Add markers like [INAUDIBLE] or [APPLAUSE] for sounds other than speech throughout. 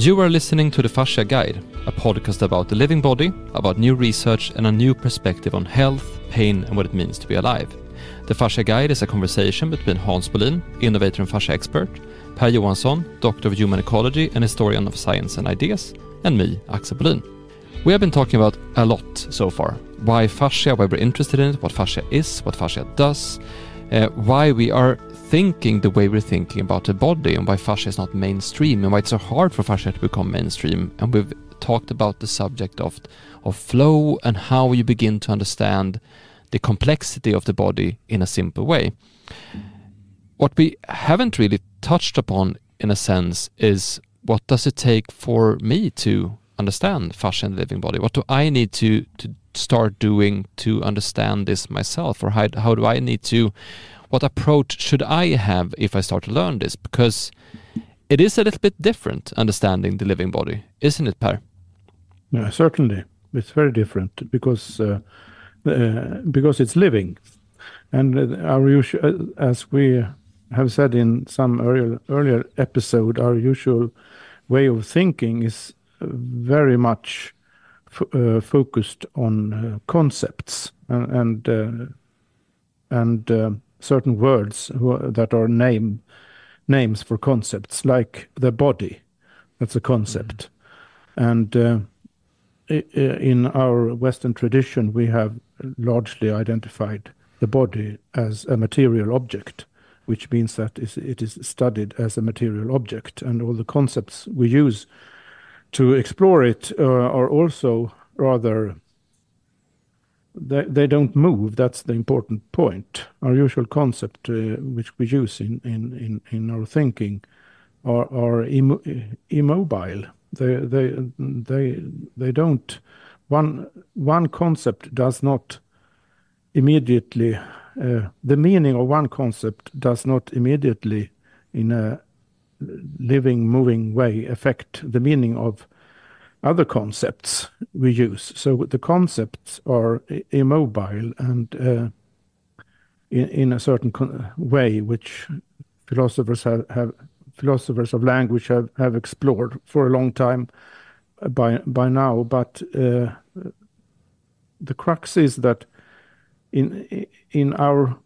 You are listening to the Fascia Guide, a podcast about the living body, about new research, and a new perspective on health, pain, and what it means to be alive. The Fascia Guide is a conversation between Hans Bohlin, innovator and fascia expert, Per Johansson, doctor of human ecology and historian of science and ideas, and me, Axel Bohlin. We have been talking about a lot so far. Why fascia, why we're interested in it, what fascia is, what fascia does, uh, why we are thinking the way we're thinking about the body and why fascia is not mainstream and why it's so hard for fascia to become mainstream. And we've talked about the subject of, of flow and how you begin to understand the complexity of the body in a simple way. What we haven't really touched upon in a sense is what does it take for me to understand fascia and the living body? What do I need to, to start doing to understand this myself? Or how, how do I need to what approach should I have if I start to learn this? Because it is a little bit different understanding the living body, isn't it, Per? Yeah, certainly. It's very different because uh, uh, because it's living, and uh, our usual, uh, as we have said in some earlier earlier episode, our usual way of thinking is very much uh, focused on uh, concepts and and, and certain words that are name names for concepts, like the body. That's a concept, mm. and uh, in our Western tradition, we have largely identified the body as a material object, which means that it is studied as a material object, and all the concepts we use to explore it uh, are also rather they, they don't move. That's the important point. Our usual concept, uh, which we use in, in, in, in our thinking, are, are immo immobile. They, they, they, they don't, one, one concept does not immediately, uh, the meaning of one concept does not immediately, in a living, moving way, affect the meaning of other concepts we use. So the concepts are immobile and uh, in, in a certain way, which philosophers have, have philosophers of language have, have explored for a long time by by now. But uh, the crux is that in in our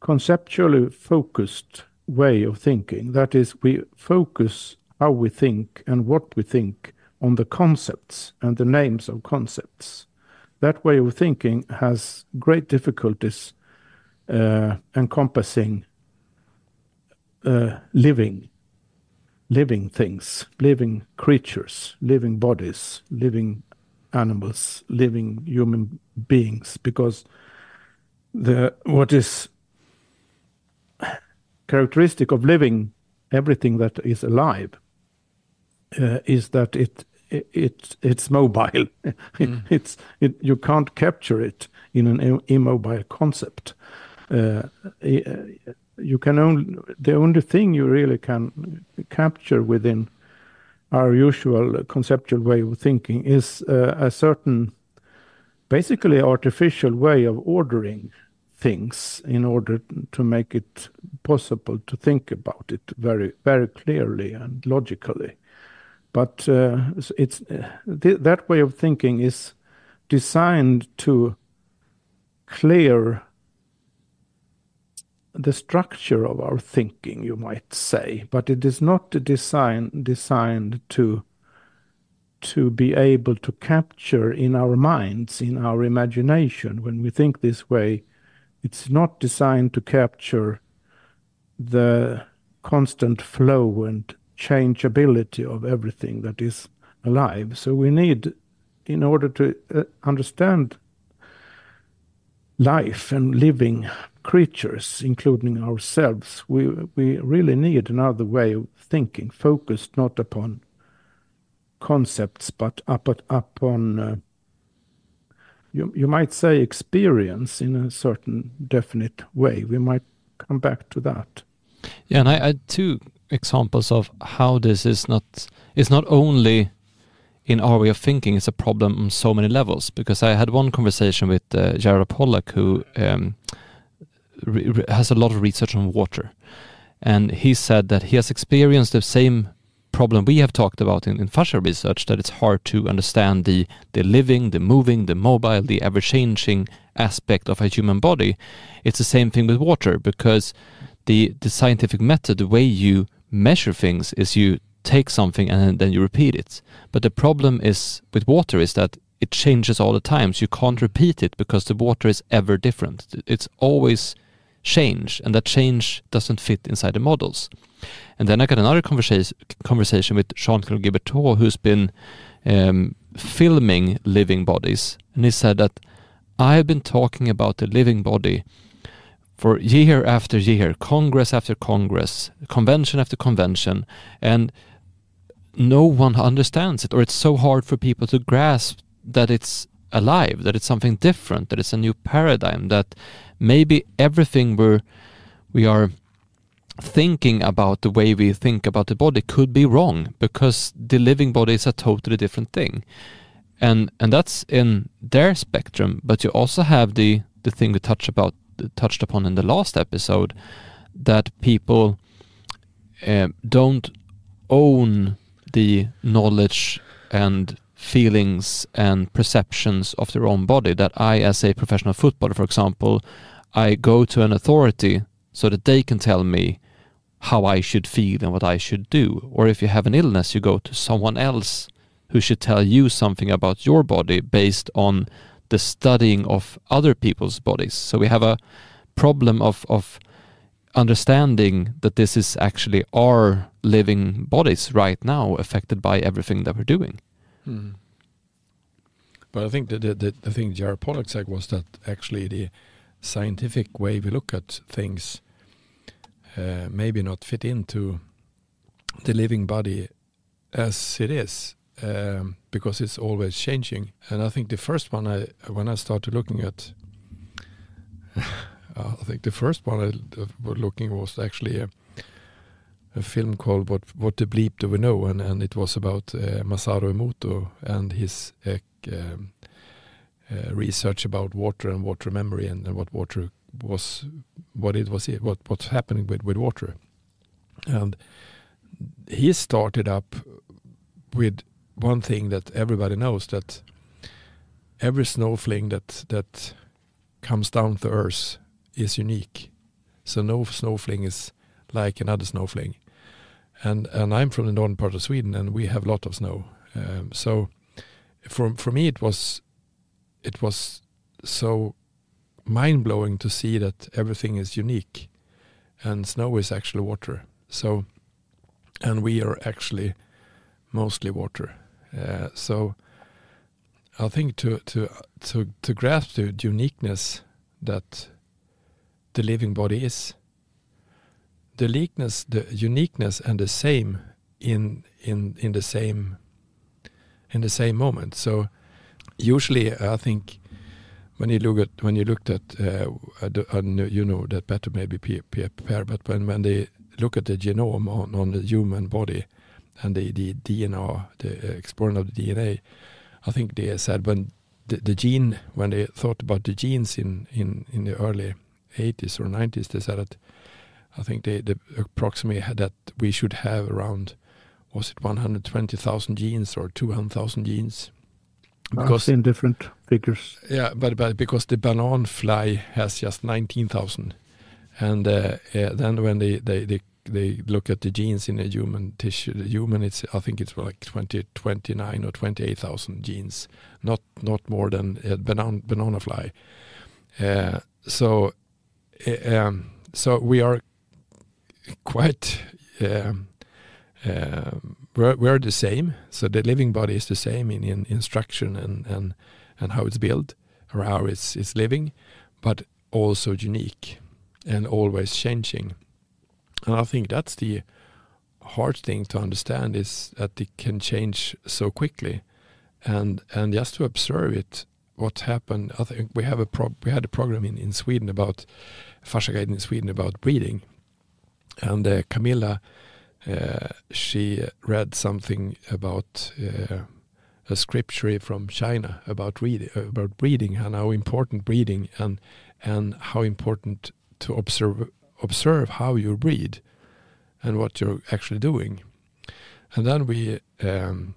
conceptually focused way of thinking, that is, we focus how we think and what we think on the concepts and the names of concepts. That way of thinking has great difficulties uh, encompassing uh, living, living things, living creatures, living bodies, living animals, living human beings, because the what is characteristic of living everything that is alive is that it it it's mobile. [LAUGHS] Mm. it's it, you can't capture it in an immobile concept. Uh, you can only the only thing you really can capture within our usual conceptual way of thinking is uh, a certain basically artificial way of ordering things in order to make it possible to think about it very very clearly and logically but uh, it's uh, th that way of thinking is designed to clear the structure of our thinking, you might say, but it is not design, designed to to be able to capture in our minds, in our imagination, when we think this way, it's not designed to capture the constant flow and changeability of everything that is alive. So we need, in order to uh, understand life and living creatures, including ourselves, we we really need another way of thinking, focused not upon concepts, but up at, upon uh, you you might say experience in a certain definite way. We might come back to that. Yeah, and I, I too examples of how this is not is not only in our way of thinking it's a problem on so many levels because I had one conversation with uh, Gerald Pollack who um, has a lot of research on water and he said that he has experienced the same problem we have talked about in, in fascia research that it's hard to understand the the living, the moving, the mobile, the ever changing aspect of a human body. It's the same thing with water because the the scientific method, the way you measure things is you take something and then you repeat it. But the problem is with water is that it changes all the time. So you can't repeat it because the water is ever different. It's always change, and that change doesn't fit inside the models. And then I got another conversation conversation with Jean-Claude Guimberteau, who's been um, filming living bodies, and he said that I've been talking about the living body for year after year, congress after congress, convention after convention, and no one understands it, or it's so hard for people to grasp that it's alive, that it's something different, that it's a new paradigm, that maybe everything we're we are thinking about the way we think about the body could be wrong because the living body is a totally different thing. And and that's in their spectrum, but you also have the the thing we touched about touched upon in the last episode that people uh, don't own the knowledge and feelings and perceptions of their own body. That I, as a professional footballer, for example, I go to an authority so that they can tell me how I should feel and what I should do. Or if you have an illness, you go to someone else who should tell you something about your body based on the studying of other people's bodies. So we have a problem of, of understanding that this is actually our living bodies right now affected by everything that we're doing. Hmm. But I think the, the, the, thing Gerald Pollack said was that actually the scientific way we look at things uh, maybe not fit into the living body as it is um, because it's always changing. And I think the first one I when I started looking at, [LAUGHS] I think the first one I was looking was actually a, a, film called "What What the Bleep Do We Know," and and it was about uh, Masaru Emoto and his uh, um, uh, research about water and water memory and, and what water was what it was what what's happening with with water and he started up with one thing that everybody knows that every snowflake that that comes down to earth is unique so no snowflake is like another snowflake and and I'm from the northern part of Sweden and we have a lot of snow um, so for for me it was it was so mind blowing to see that everything is unique and snow is actually water. So, and we are actually mostly water. Uh, so, I think to to to to grasp the uniqueness that the living body is, the uniqueness, the uniqueness, and the same in in in the same in the same moment. So, usually, I think when you look at when you looked at uh, you know that better maybe Per, but when when they look at the genome on, on the human body and the, the DNA, the uh, exploring of the DNA, I think they said when the, the gene when they thought about the genes in in in the early 80s or 90s, they said that I think they, they approximately had that we should have around was it 120,000 genes or 200,000 genes because I've seen different figures. Yeah, but but because the banana fly has just nineteen thousand, and uh, yeah, then when they, they they they look at the genes in a human tissue, the human it's I think it's like 20, 29 or twenty eight thousand genes, not not more than a banana banana fly. Uh, so uh, um, so we are quite. Um, um, we're, we're the same. So the living body is the same in, in instruction and, and, and how it's built or how it's, it's living, but also unique and always changing. And I think that's the hard thing to understand is that it can change so quickly. And and just to observe it, what happened. I think we have a pro- we had a program in, in Sweden about Fascia in Sweden about breeding, and uh, Camilla uh, she read something about uh, a scripture from China about reading, about breeding and how important breeding and and how important to observe observe how you breed and what you're actually doing. and then we, um,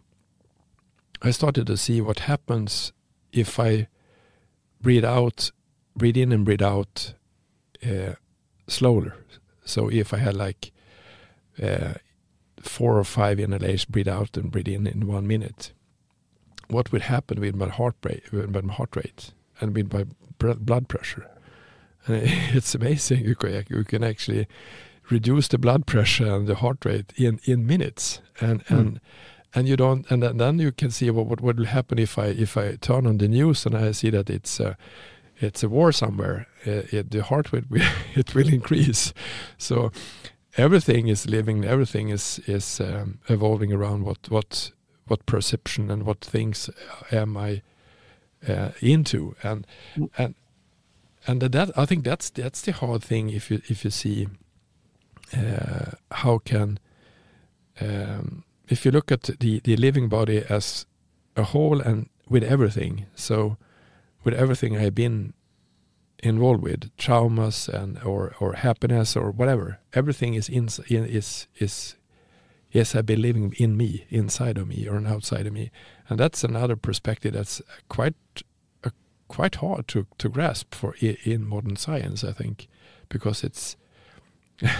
I started to see what happens if I breathe out, breathe in and breathe out uh, slower. So if I had like uh, four or five inhalations, breathe out and breathe in in one minute, what would happen with my heart rate, with my heart rate and with my blood pressure? [LAUGHS] It's amazing. You can, you can actually reduce the blood pressure and the heart rate in, in minutes, and mm. and and you don't, and then you can see what, what what will happen if I if I turn on the news and I see that it's. Uh, it's a war somewhere, it, it, the heart rate will, [LAUGHS] it will increase. So everything is living, everything is is um, evolving around what what what perception and what things am I uh, into, and mm. and and that I think that's that's the hard thing if you if you see uh, how can um, if you look at the the living body as a whole and with everything so with everything I've been involved with traumas and or or happiness or whatever everything is in, in is is yes I've been living in me inside of me or outside of me. And that's another perspective that's quite quite hard to to grasp for in modern science I think because it's [LAUGHS]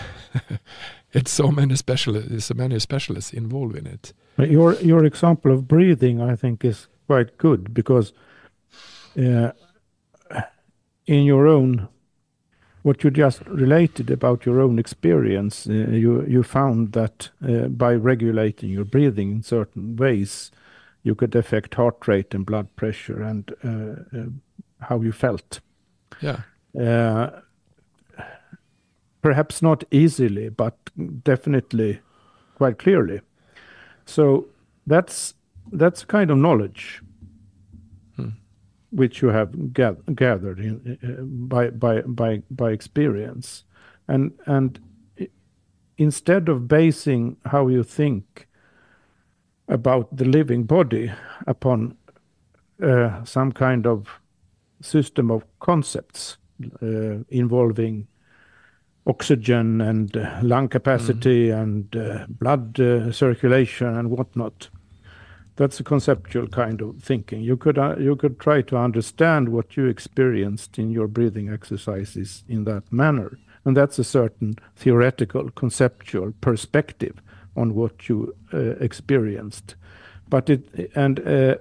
it's so many specialists so many specialists involved in it. Your your example of breathing I think is quite good because uh, in your own what you just related about your own experience, uh, you you found that uh, by regulating your breathing in certain ways, you could affect heart rate and blood pressure and uh, uh how you felt. Yeah. Uh, perhaps not easily, but definitely quite clearly. So that's that's kind of knowledge which you have gathered in, uh, by by by by experience, and and instead of basing how you think about the living body upon uh, some kind of system of concepts uh, involving oxygen and uh, lung capacity mm. and uh, blood uh, circulation and whatnot that's a conceptual kind of thinking. You could uh, you could try to understand what you experienced in your breathing exercises in that manner, and that's a certain theoretical, conceptual perspective on what you uh, experienced. But it and uh,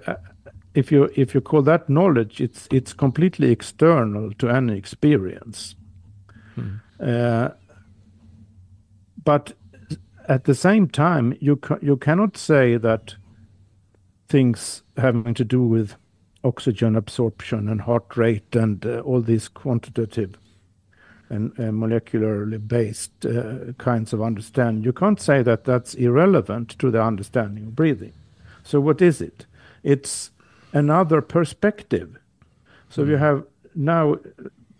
if you if you call that knowledge, it's it's completely external to any experience. Hmm. but at the same time, you ca- you cannot say that things having to do with oxygen absorption and heart rate and uh, all these quantitative and uh, molecularly based uh, kinds of understanding. You can't say that that's irrelevant to the understanding of breathing. So, what is it? It's another perspective. So, mm. you have now,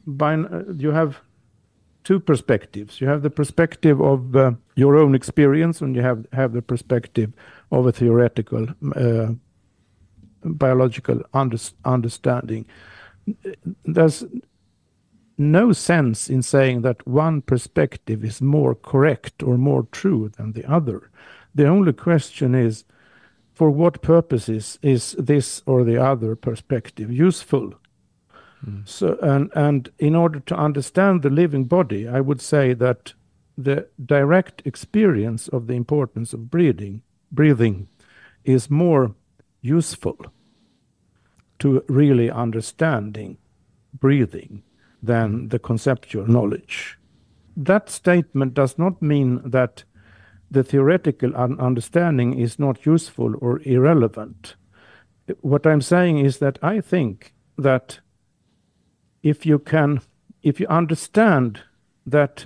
by, uh, you have two perspectives. You have the perspective of uh, your own experience, and you have have the perspective of a theoretical uh, biological under, understanding. There's no sense in saying that one perspective is more correct or more true than the other. The only question is for what purposes is this or the other perspective useful? Mm. So, and, and in order to understand the living body, I would say that the direct experience of the importance of breathing, breathing is more useful to really understanding breathing than the conceptual knowledge. That statement does not mean that the theoretical understanding is not useful or irrelevant. What I'm saying is that I think that if you can, if you understand that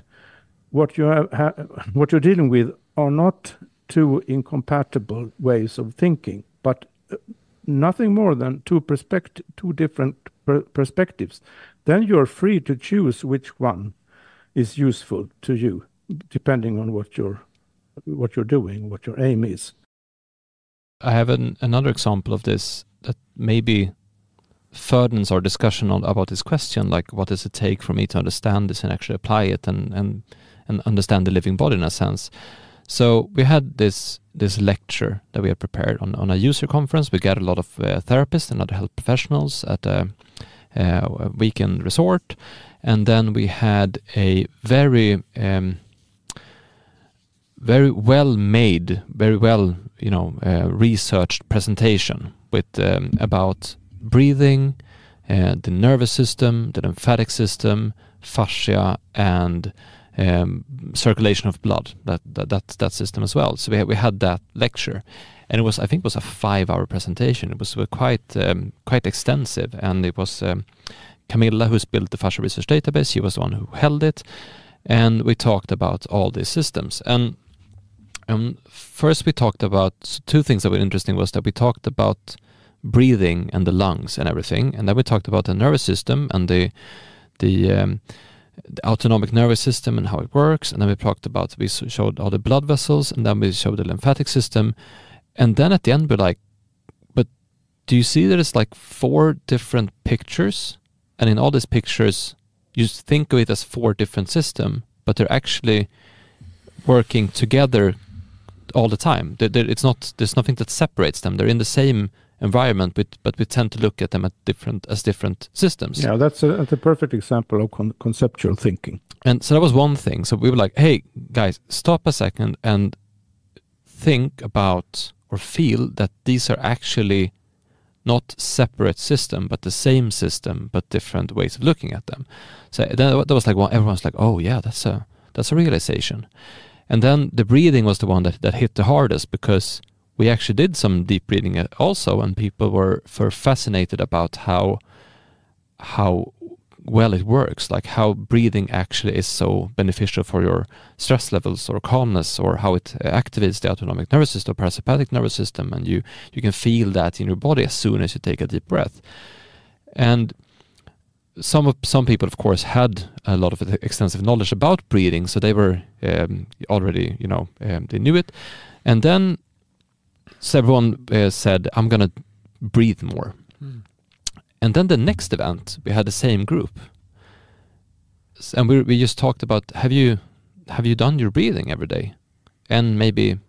what you have, ha, what you're dealing with are not two incompatible ways of thinking, but uh, nothing more than two perspective, two different per perspectives, then you're free to choose which one is useful to you, depending on what you're what you're doing, what your aim is. I have an, another example of this that maybe furthers our discussion on about this question, like what does it take for me to understand this and actually apply it and and and understand the living body in a sense. So we had this this lecture that we had prepared on, on a user conference. We got a lot of uh, therapists and other health professionals at a, uh, weekend resort, and then we had a very um, very well made, very well you know uh, researched presentation with um, about breathing, uh, the nervous system, the lymphatic system, fascia, and um, circulation of blood. That, that that that system as well. So we had, we had that lecture, and it was I think it was a five-hour presentation. It was quite um, quite extensive, and it was um, Camilla who's built the fascia research database. She was the one who held it, and we talked about all these systems. And um, first we talked about two things that were interesting. Was that we talked about breathing and the lungs and everything, and then we talked about the nervous system and the the um, the autonomic nervous system and how it works. And then we talked about, we showed all the blood vessels and then we showed the lymphatic system. And then at the end, we're like, but do you see that it's like four different pictures? And in all these pictures, you think of it as four different systems, but they're actually working together all the time. It's not, there's nothing that separates them. They're in the same environment, but, but we tend to look at them at different as different systems. Yeah, that's a, that's a perfect example of con conceptual thinking. And so that was one thing. So we were like, hey guys, stop a second and think about or feel that these are actually not separate system, but the same system, but different ways of looking at them. So that, was like, well, everyone's like, oh yeah, that's a that's a realization. And then the breathing was the one that, that hit the hardest because we actually did some deep breathing uh, also, and people were, were fascinated about how how well it works, like how breathing actually is so beneficial for your stress levels or calmness, or how it activates the autonomic nervous system, or parasympathetic nervous system, and you you can feel that in your body as soon as you take a deep breath. And some of some people, of course, had a lot of extensive knowledge about breathing, so they were um, already, you know, um, they knew it. And then everyone uh, said, I'm going to breathe more. Mm. And then the next event, we had the same group. And we, we just talked about, have you, have you done your breathing every day? And maybe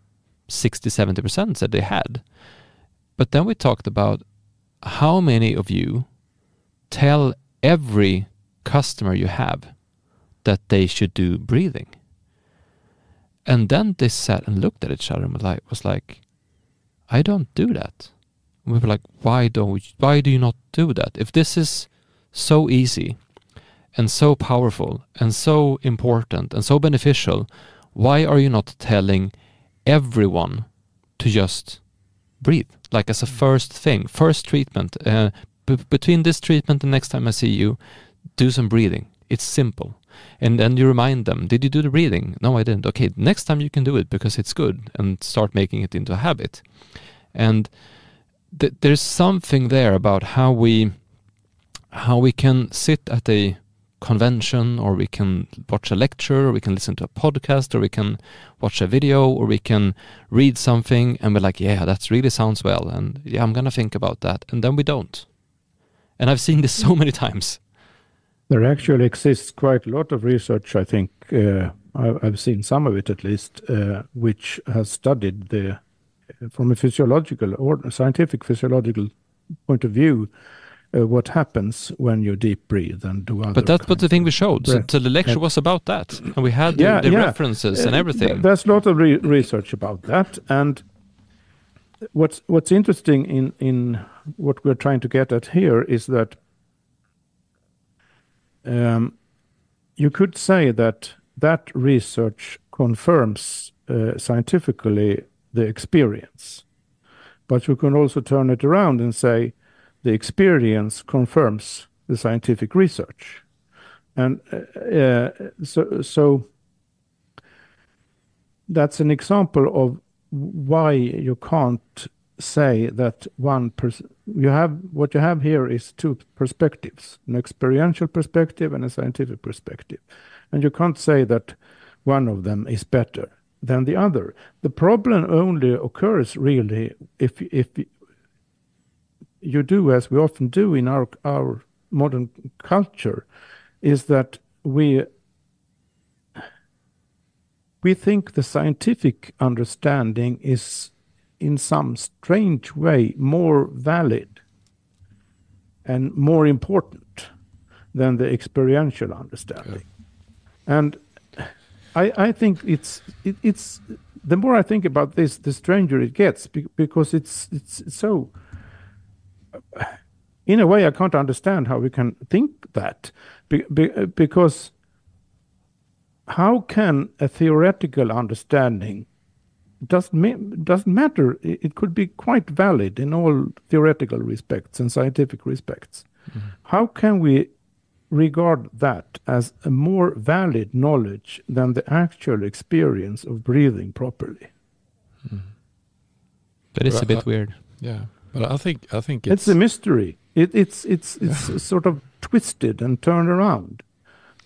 60, 70% said they had. But then we talked about how many of you tell every customer you have that they should do breathing. And then they sat and looked at each other and was like, was like I don't do that. We were like, why don't we, why do you not do that? If this is so easy and so powerful and so important and so beneficial, why are you not telling everyone to just breathe? Like as a mm. first thing, first treatment. Uh, between this treatment and next time I see you, do some breathing. It's simple. And then you remind them, did you do the breathing? No, I didn't. Okay, next time you can do it because it's good and start making it into a habit. And th- there's something there about how we how we can sit at a convention or we can watch a lecture or we can listen to a podcast or we can watch a video or we can read something and we're like yeah that really sounds well and yeah i'm gonna think about that and then we don't. And i've seen this so many times. There actually exists quite a lot of research, I think, uh, I've seen some of it at least, uh, which has studied the, from a physiological or scientific physiological point of view, uh, what happens when you deep breathe and do other. But that's what the thing we showed. So, so, the lecture was about that, and we had the, yeah, the yeah. references and uh, everything. There's a lot of re research about that, and what's what's interesting in in what we're trying to get at here is that um, you could say that that research confirms uh, scientifically the experience. But you can also turn it around and say the experience confirms the scientific research. And uh, uh, so, so that's an example of why you can't say that one person you have what you have here is two perspectives an experiential perspective and a scientific perspective and you can't say that one of them is better than the other the problem only occurs really if if you do as we often do in our our modern culture is that we we think the scientific understanding is in some strange way more valid and more important than the experiential understanding. Yeah. And I, I think it's it, it's the more I think about this, the stranger it gets because it's it's so. In a way, I can't understand how we can think that, because how can a theoretical understanding doesn't doesn't matter. It could be quite valid in all theoretical respects and scientific respects. Mm -hmm. How can we regard that as a more valid knowledge than the actual experience of breathing properly? Mm. That is but a bit I, weird. Yeah, but I think I think it's, it's a mystery. It, it's it's it's yeah. sort of twisted and turned around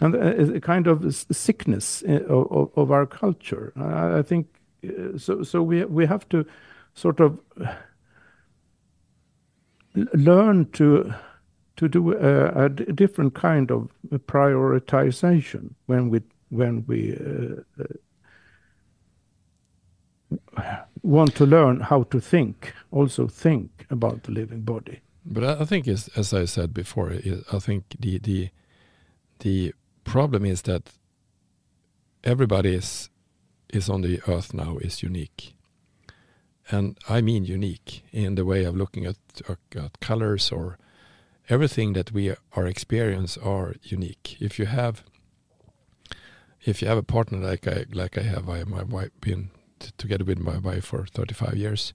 and a, kind of sickness eh, of, of our culture. I, think eh, so. So we we have to sort of learn to to do a, a different kind of prioritization when we when we uh, want to learn how to think, also think about the living body. But I think, as, as I said before, I think the the the problem is that everybody is is on the earth now is unique and i mean unique in the way of looking at, at colors or everything that we are experience are unique if you have if you have a partner like i like i have i my wife been together with my wife for 35 years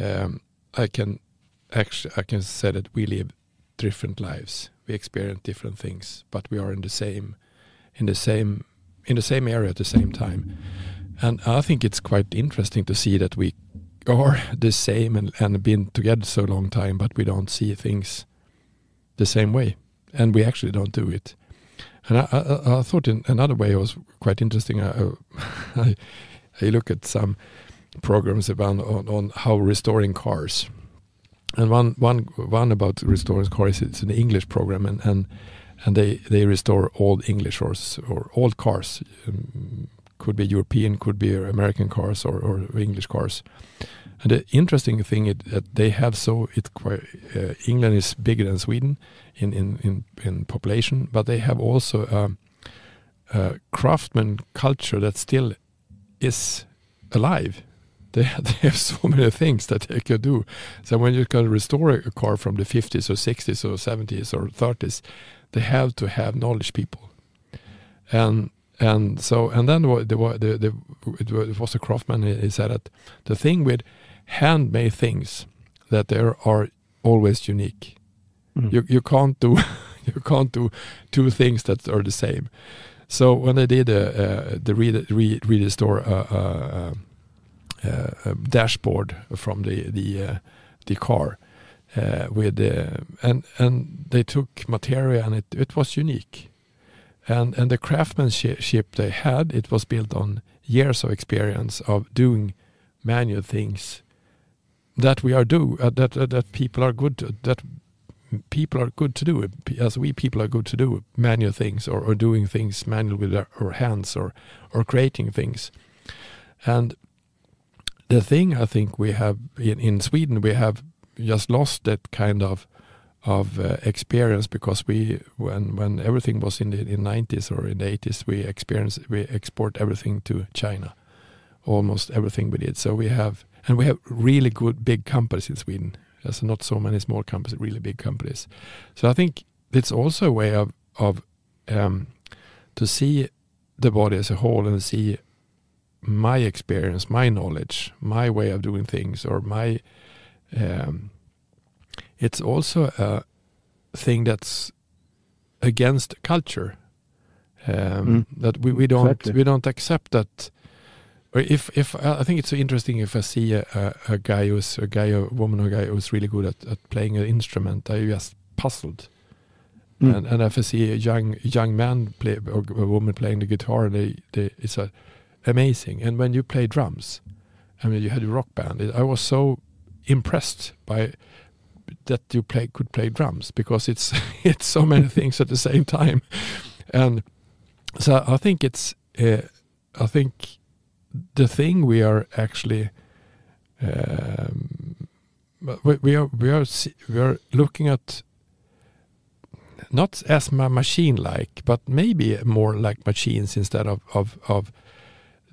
um, i can actually i can say that we live different lives we experience different things, but we are in the same in the same in the same area at the same time. And I think it's quite interesting to see that we are [LAUGHS] the same and, and been together so long time, but we don't see things the same way, and we actually don't do it. And I, I, I thought in another way it was quite interesting. I, [LAUGHS] I, I look at some programs about on, on how restoring cars and one one one about restoring cars it's an English program and and and they they restore old English or or old cars um, could be European could be American cars or, or English cars and the interesting thing is that they have so it uh, England is bigger than Sweden in in in, in population but they have also a, a craftsman culture that still is alive [LAUGHS] they, they have so many things that they could do. So when you can restore a car from the 50s or 60s or 70s or 30s, they have to have knowledge people. And and so and then the, the, the, the it was a craftsman. He said that the thing with handmade things that there are always unique. Mm. You you can't do [LAUGHS] you can't do two things that are the same. So when they did uh, uh, the re, re, restore uh, uh, um, uh, dashboard from the the uh, the car uh, with and and they took material and it it was unique and and the craftsmanship they had it was built on years of experience of doing manual things that we are do uh, that uh, that people are good to, that people are good to do it as we people are good to do manual things or, or doing things manual with our, our hands or or creating things. And the thing I think we have in, in Sweden, we have just lost that kind of of uh, experience because we when when everything was in the in 90s or in the 80s we experience we export everything to China. Almost everything we did. So we have and we have really good big companies in Sweden there's not so many small companies really big companies so I think it's also a way of of um, to see the body as a whole and see my experience, my knowledge, my way of doing things, or my. Um, it's also a thing that's against culture. Um, mm. That we, we don't exactly. we don't accept that. If if I think it's so interesting if I see a, a, a guy who's a guy a woman or a guy who's really good at, at playing an instrument, I just puzzled. Mm. And, and if I see a young young man play or a woman playing the guitar, they, they it's a amazing. And when you play drums, I mean, you had a rock band. I was so impressed by that you play could play drums because it's [LAUGHS] it's so many [LAUGHS] things at the same time, and so I think it's uh, I think the thing we are actually um, we, we are we are we are looking at not as machine like, but maybe more like machines instead of of of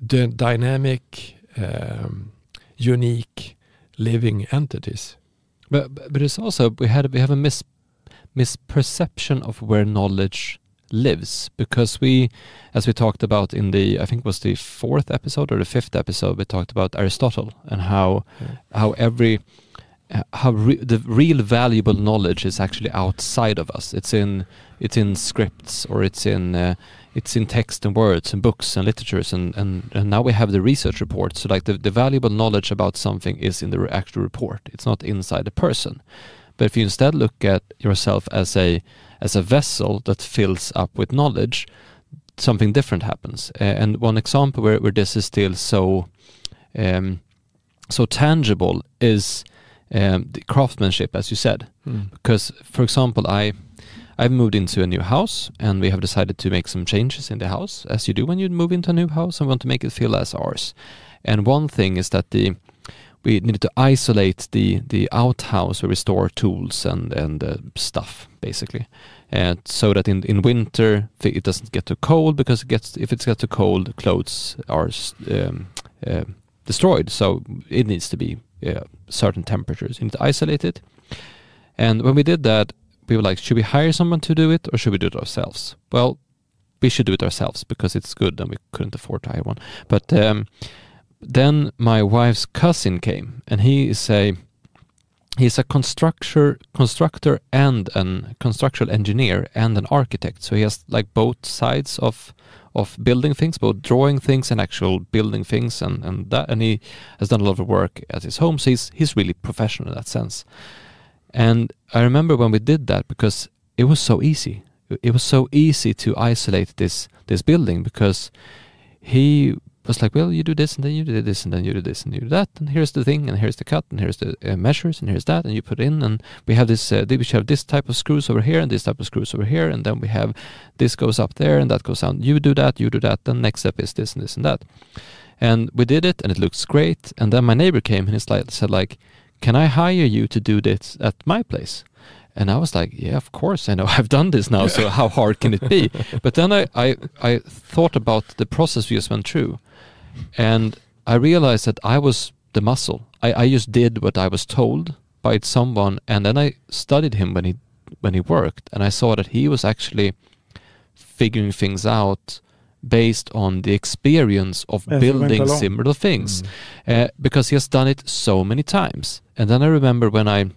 the dynamic, um, unique, living entities. But but it's also we had we have a mis misperception of where knowledge lives because we as we talked about in the i think it was the fourth episode or the fifth episode we talked about aristotle and how yeah. how every how re the real valuable knowledge is actually outside of us. It's in it's in scripts or it's in uh, it's in text and words and books and literatures and, and and now we have the research report. So like the, the valuable knowledge about something is in the actual report. It's not inside the person. But if you instead look at yourself as a as a vessel that fills up with knowledge, something different happens. Uh, and one example where, where this is still so um, so tangible is um, the craftsmanship, as you said. Mm. Because, for example, I I've moved into a new house, and we have decided to make some changes in the house, as you do when you move into a new house and want to make it feel as ours. And one thing is that the we needed to isolate the the outhouse where we store tools and and uh, stuff basically, and so that in in winter it doesn't get too cold because it gets if it gets too cold clothes are um, uh, destroyed. So it needs to be uh, certain temperatures. You need to isolate it, and when we did that, we were like, should we hire someone to do it or should we do it ourselves? Well, we should do it ourselves because it's good and we couldn't afford to hire one, but. Um, then my wife's cousin came, and he is a he's a constructor constructor and an constructional engineer and an architect. So he has like both sides of of building things, both drawing things and actual building things, and and that. And he has done a lot of work at his home. So he's he's really professional in that sense. And I remember when we did that because it was so easy. It was so easy to isolate this this building because he was like, well, you do this and then you do this and then you do this and you do that and here's the thing and here's the cut and here's the uh, measures and here's that and you put in and we have this uh, we have this type of screws over here and this type of screws over here and then we have this goes up there and that goes down. You do that, you do that. Then next step is this and this and that. And we did it and it looks great. And then my neighbor came and he said like, can I hire you to do this at my place? And I was like, yeah, of course, I know [LAUGHS] I've done this now, so how hard can it be? [LAUGHS] But then I, I, I thought about the process we just went through. And I realized that I was the muscle. I, I just did what I was told by someone, and then I studied him when he when he worked, and I saw that he was actually figuring things out based on the experience of As building similar things, mm. uh, because he has done it so many times. And then I remember when I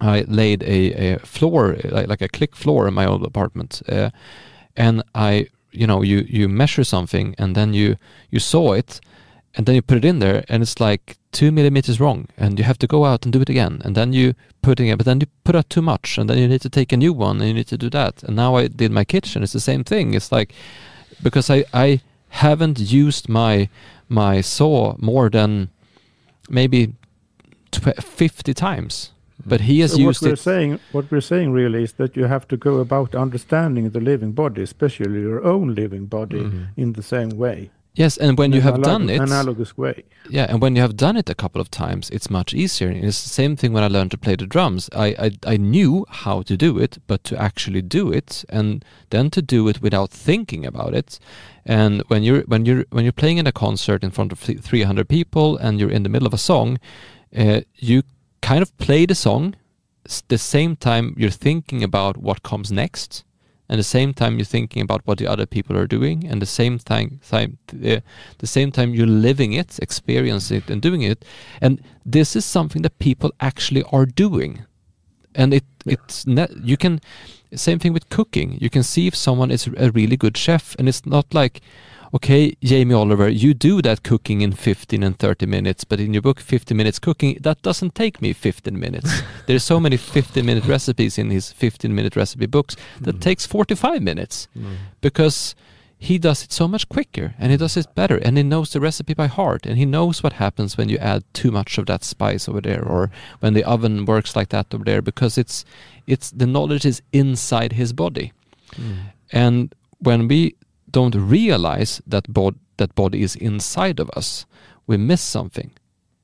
I laid a, a floor like, a click floor in my old apartment, uh, and I you know you you measure something and then you you saw it and then you put it in there and it's like two millimeters wrong and you have to go out and do it again and then you put it but then you put out too much and then you need to take a new one and you need to do that and now i did my kitchen it's the same thing it's like because i i haven't used my my saw more than maybe 50 times but he has so used what we're it. Saying, what we're saying really is that you have to go about understanding the living body, especially your own living body, mm-hmm. in the same way. Yes, and when you have done it, in analogous way. Yeah, and when you have done it a couple of times, it's much easier. And it's the same thing when I learned to play the drums. I, I I knew how to do it, but to actually do it, and then to do it without thinking about it. And when you're when you're when you're playing in a concert in front of 300 people and you're in the middle of a song, uh, you kind of play the song the same time you're thinking about what comes next and the same time you're thinking about what the other people are doing and the same time, time uh, the same time you're living it experiencing it and doing it. And this is something that people actually are doing. And it yeah. it's you can same thing with cooking. You can see if someone is a really good chef and it's not like okay, Jamie Oliver, you do that cooking in 15 and 30 minutes, but in your book, 15 minutes cooking, that doesn't take me 15 minutes. [LAUGHS] There's so many 15 minute recipes in his 15 minute recipe books that mm. takes 45 minutes mm. because he does it so much quicker and he does it better and he knows the recipe by heart and he knows what happens when you add too much of that spice over there or when the oven works like that over there because it's it's the knowledge is inside his body. Mm. And when we don't realize that bod- that body is inside of us, we miss something.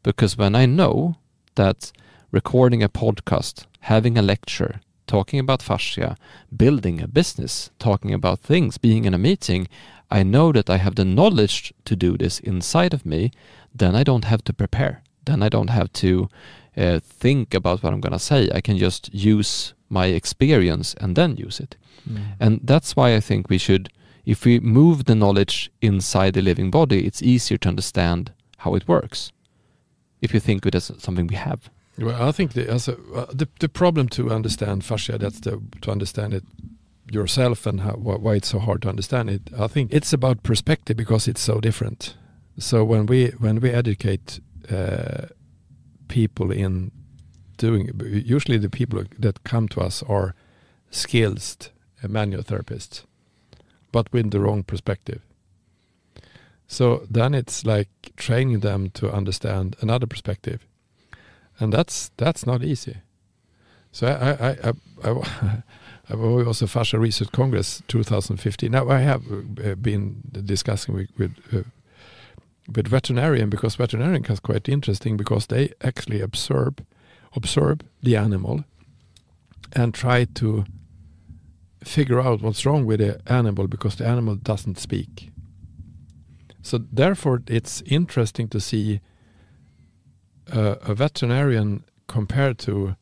Because when I know that recording a podcast, having a lecture, talking about fascia, building a business, talking about things, being in a meeting, I know that I have the knowledge to do this inside of me, then I don't have to prepare. Then I don't have to uh, think about what I'm going to say. I can just use my experience and then use it. Mm. And that's why I think we should, if we move the knowledge inside the living body, it's easier to understand how it works. If you think of it as something we have. Well, I think the, a, uh, the the problem to understand fascia, that's the, to understand it yourself and how, why it's so hard to understand it. I think it's about perspective because it's so different. So when we when we educate uh, people in doing, it usually the people that come to us are skilled uh, manual therapists, but with the wrong perspective. So then it's like training them to understand another perspective, and that's that's not easy. So I I I, I, I was a Fascia Research Congress 2015. Now I have uh, been discussing with with, uh, with veterinarian because veterinarian is quite interesting because they actually observe observe the animal and try to figure out what's wrong with the animal because the animal doesn't speak. So therefore, it's interesting to see uh, a veterinarian compared to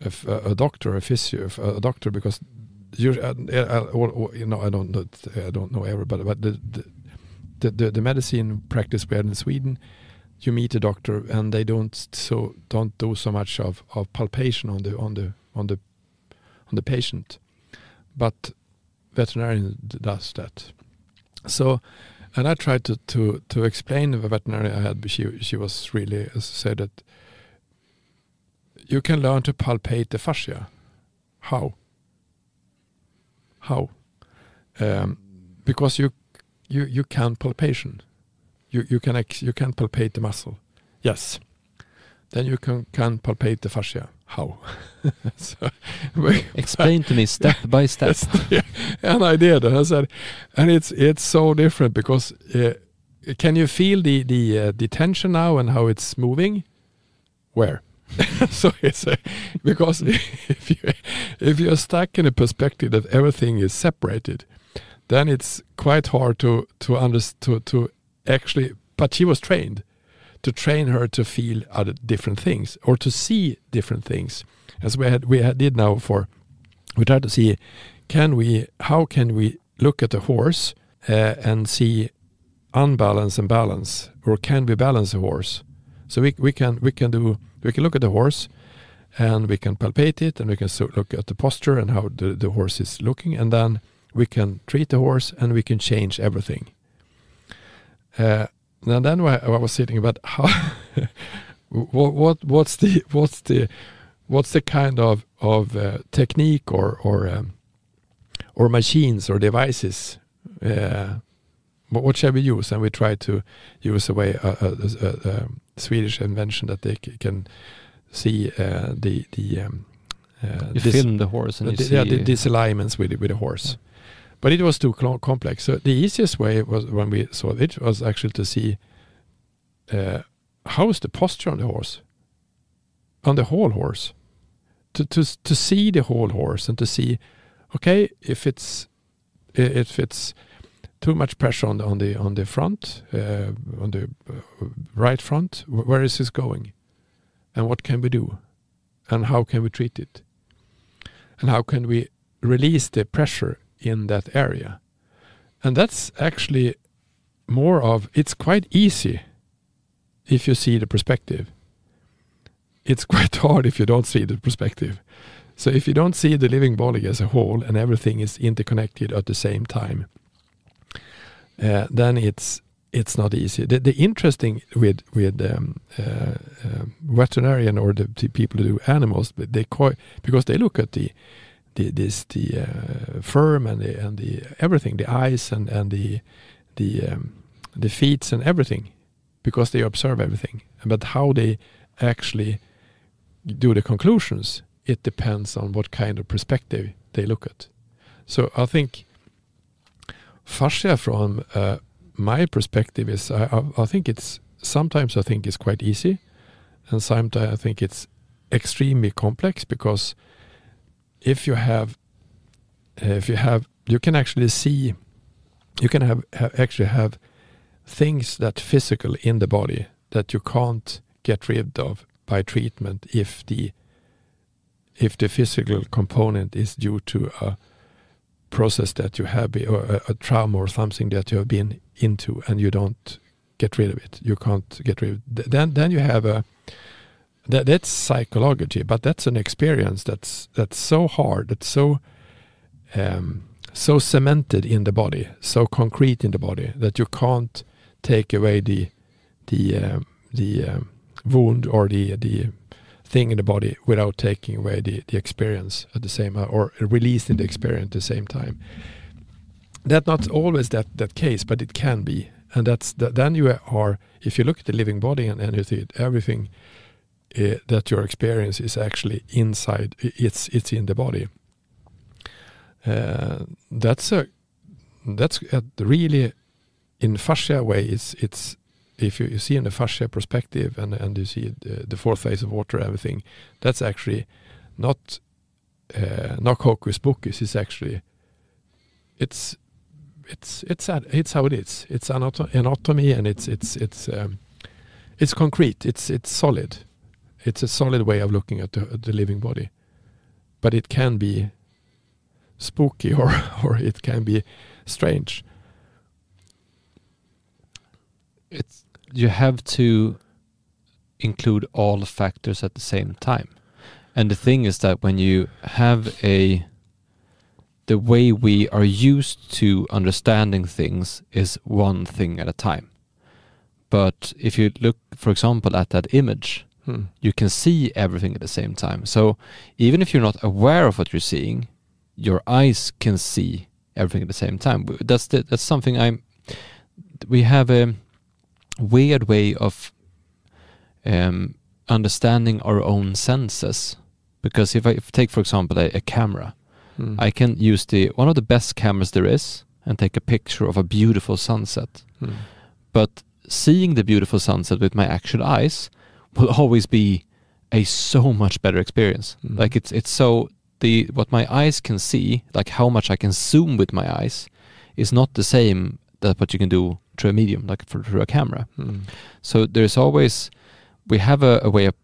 a, a doctor, a physio, a doctor, because you, uh, uh, you know, I don't know, I don't know everybody, but the the, the the medicine practice we have in Sweden, you meet a doctor and they don't so don't do so much of, of palpation on the on the on the on the patient, but veterinarian does that. So and I tried to to to explain the veterinarian I had, she she was really said that you can learn to palpate the fascia. How? How? Um, because you you you can palpation. You you can you can palpate the muscle. Yes. Then you can can palpate the fascia. How? [LAUGHS] so, Explain to me [LAUGHS] step by step. and I did. And I said, and it's it's so different because uh, can you feel the the uh, the tension now and how it's moving? Where? [LAUGHS] so it's a, because if you if you're stuck in a perspective that everything is separated, then it's quite hard to to understand to, to actually. But she was trained to train her to feel other different things or to see different things, as we had we had, did now for. We tried to see, can we how can we look at a horse uh, and see unbalance and balance, or can we balance a horse? So we we can we can do we can look at the horse and we can palpate it and we can so look at the posture and how the, the horse is looking and then we can treat the horse and we can change everything. Uh, and then I, was thinking about how [LAUGHS] what, what what's the what's the what's the kind of of uh, technique or or um, or machines or devices uh, what shall we use? And we try to use a way a, a, a, a Swedish invention that they can see uh, the the um, uh, you film the horse and the, yeah, the, these alignments with with the horse. But it was too complex. So the easiest way was when we saw it was actually to see uh, how is the posture on the horse, on the whole horse, to to to see the whole horse and to see, okay, if it's if it's too much pressure on the on the on the front, uh, on the uh, right front. Where is this going, and what can we do, and how can we treat it, and how can we release the pressure in that area, and that's actually more of it's quite easy if you see the perspective. It's [LAUGHS] quite hard if you don't see the perspective. So if you don't see the living body as a whole and everything is interconnected at the same time, uh, then it's it's not easy. The, the interesting with with um, uh, uh, veterinarian or the, the, people who do animals, but they quite because they look at the the this the uh, firm and the and the everything, the eyes and and the the um, the feet and everything, because they observe everything. But how they actually do the conclusions, it depends on what kind of perspective they look at. So I think fascia from uh, my perspective is I, I, I think it's sometimes I think it's quite easy, and sometimes I think it's extremely complex because if you have if you have you can actually see you can have, have actually have things that physical in the body that you can't get rid of by treatment if the if the physical component is due to a process that you have or a, a, trauma or something that you have been into and you don't get rid of it. You can't get rid of it then then you have a that that's psychology but that's an experience that's that's so hard it's so um, so cemented in the body so concrete in the body that you can't take away the the um, the um, wound or the the thing in the body without taking away the, the experience at the same uh, or releasing the experience at the same time. That's not always that that case, but it can be, and that's the, then you are if you look at the living body and anything, everything uh, that your experience is actually inside. It's it's in the body. Uh, that's a that's a really in fascia way. It's it's if you, you, see in the fascia perspective and and you see the, the fourth phase of water, everything, that's actually not uh, not hocus pocus. It's actually it's it's it's it's how it is. It's anatomy and it's it's it's um, it's concrete. It's it's solid. It's a solid way of looking at the, the living body, but it can be spooky or [LAUGHS] or it can be strange. It's you have to include all factors at the same time. And the thing is that when you have a the way we are used to understanding things is one thing at a time. But if you look, for example, at that image, hmm. you can see everything at the same time. So even if you're not aware of what you're seeing, your eyes can see everything at the same time. That's the, that's something I'm. We have a weird way of um, understanding our own senses. Because if I if take, for example, a, a camera, mm. I can use the one of the best cameras there is and take a picture of a beautiful sunset. Mm. But seeing the beautiful sunset with my actual eyes will always be a so much better experience. Mm. Like it's it's so the what my eyes can see, like how much I can zoom with my eyes, is not the same that what you can do through a medium, like for, through a camera. Mm. So there's always we have a, a way of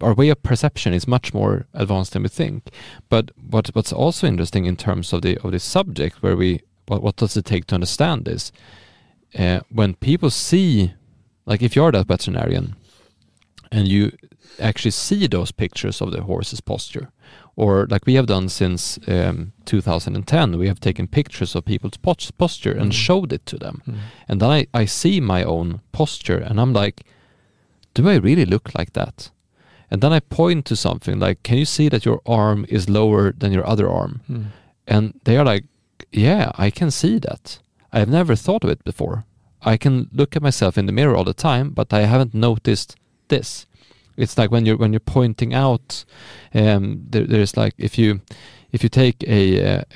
our way of perception is much more advanced than we think. But what what's also interesting in terms of the of the subject, where we what, what does it take to understand this? Uh, when people see, like if you're that veterinarian, and you actually see those pictures of the horse's posture, or like we have done since um, 2010 we have taken pictures of people's posture and mm. showed it to them mm. and then I, I see my own posture and i'm like do i really look like that and then i point to something like can you see that your arm is lower than your other arm mm. and they are like yeah i can see that i have never thought of it before i can look at myself in the mirror all the time but i haven't noticed this. It's like when you're when you're pointing out um, there, there's like if you if you take a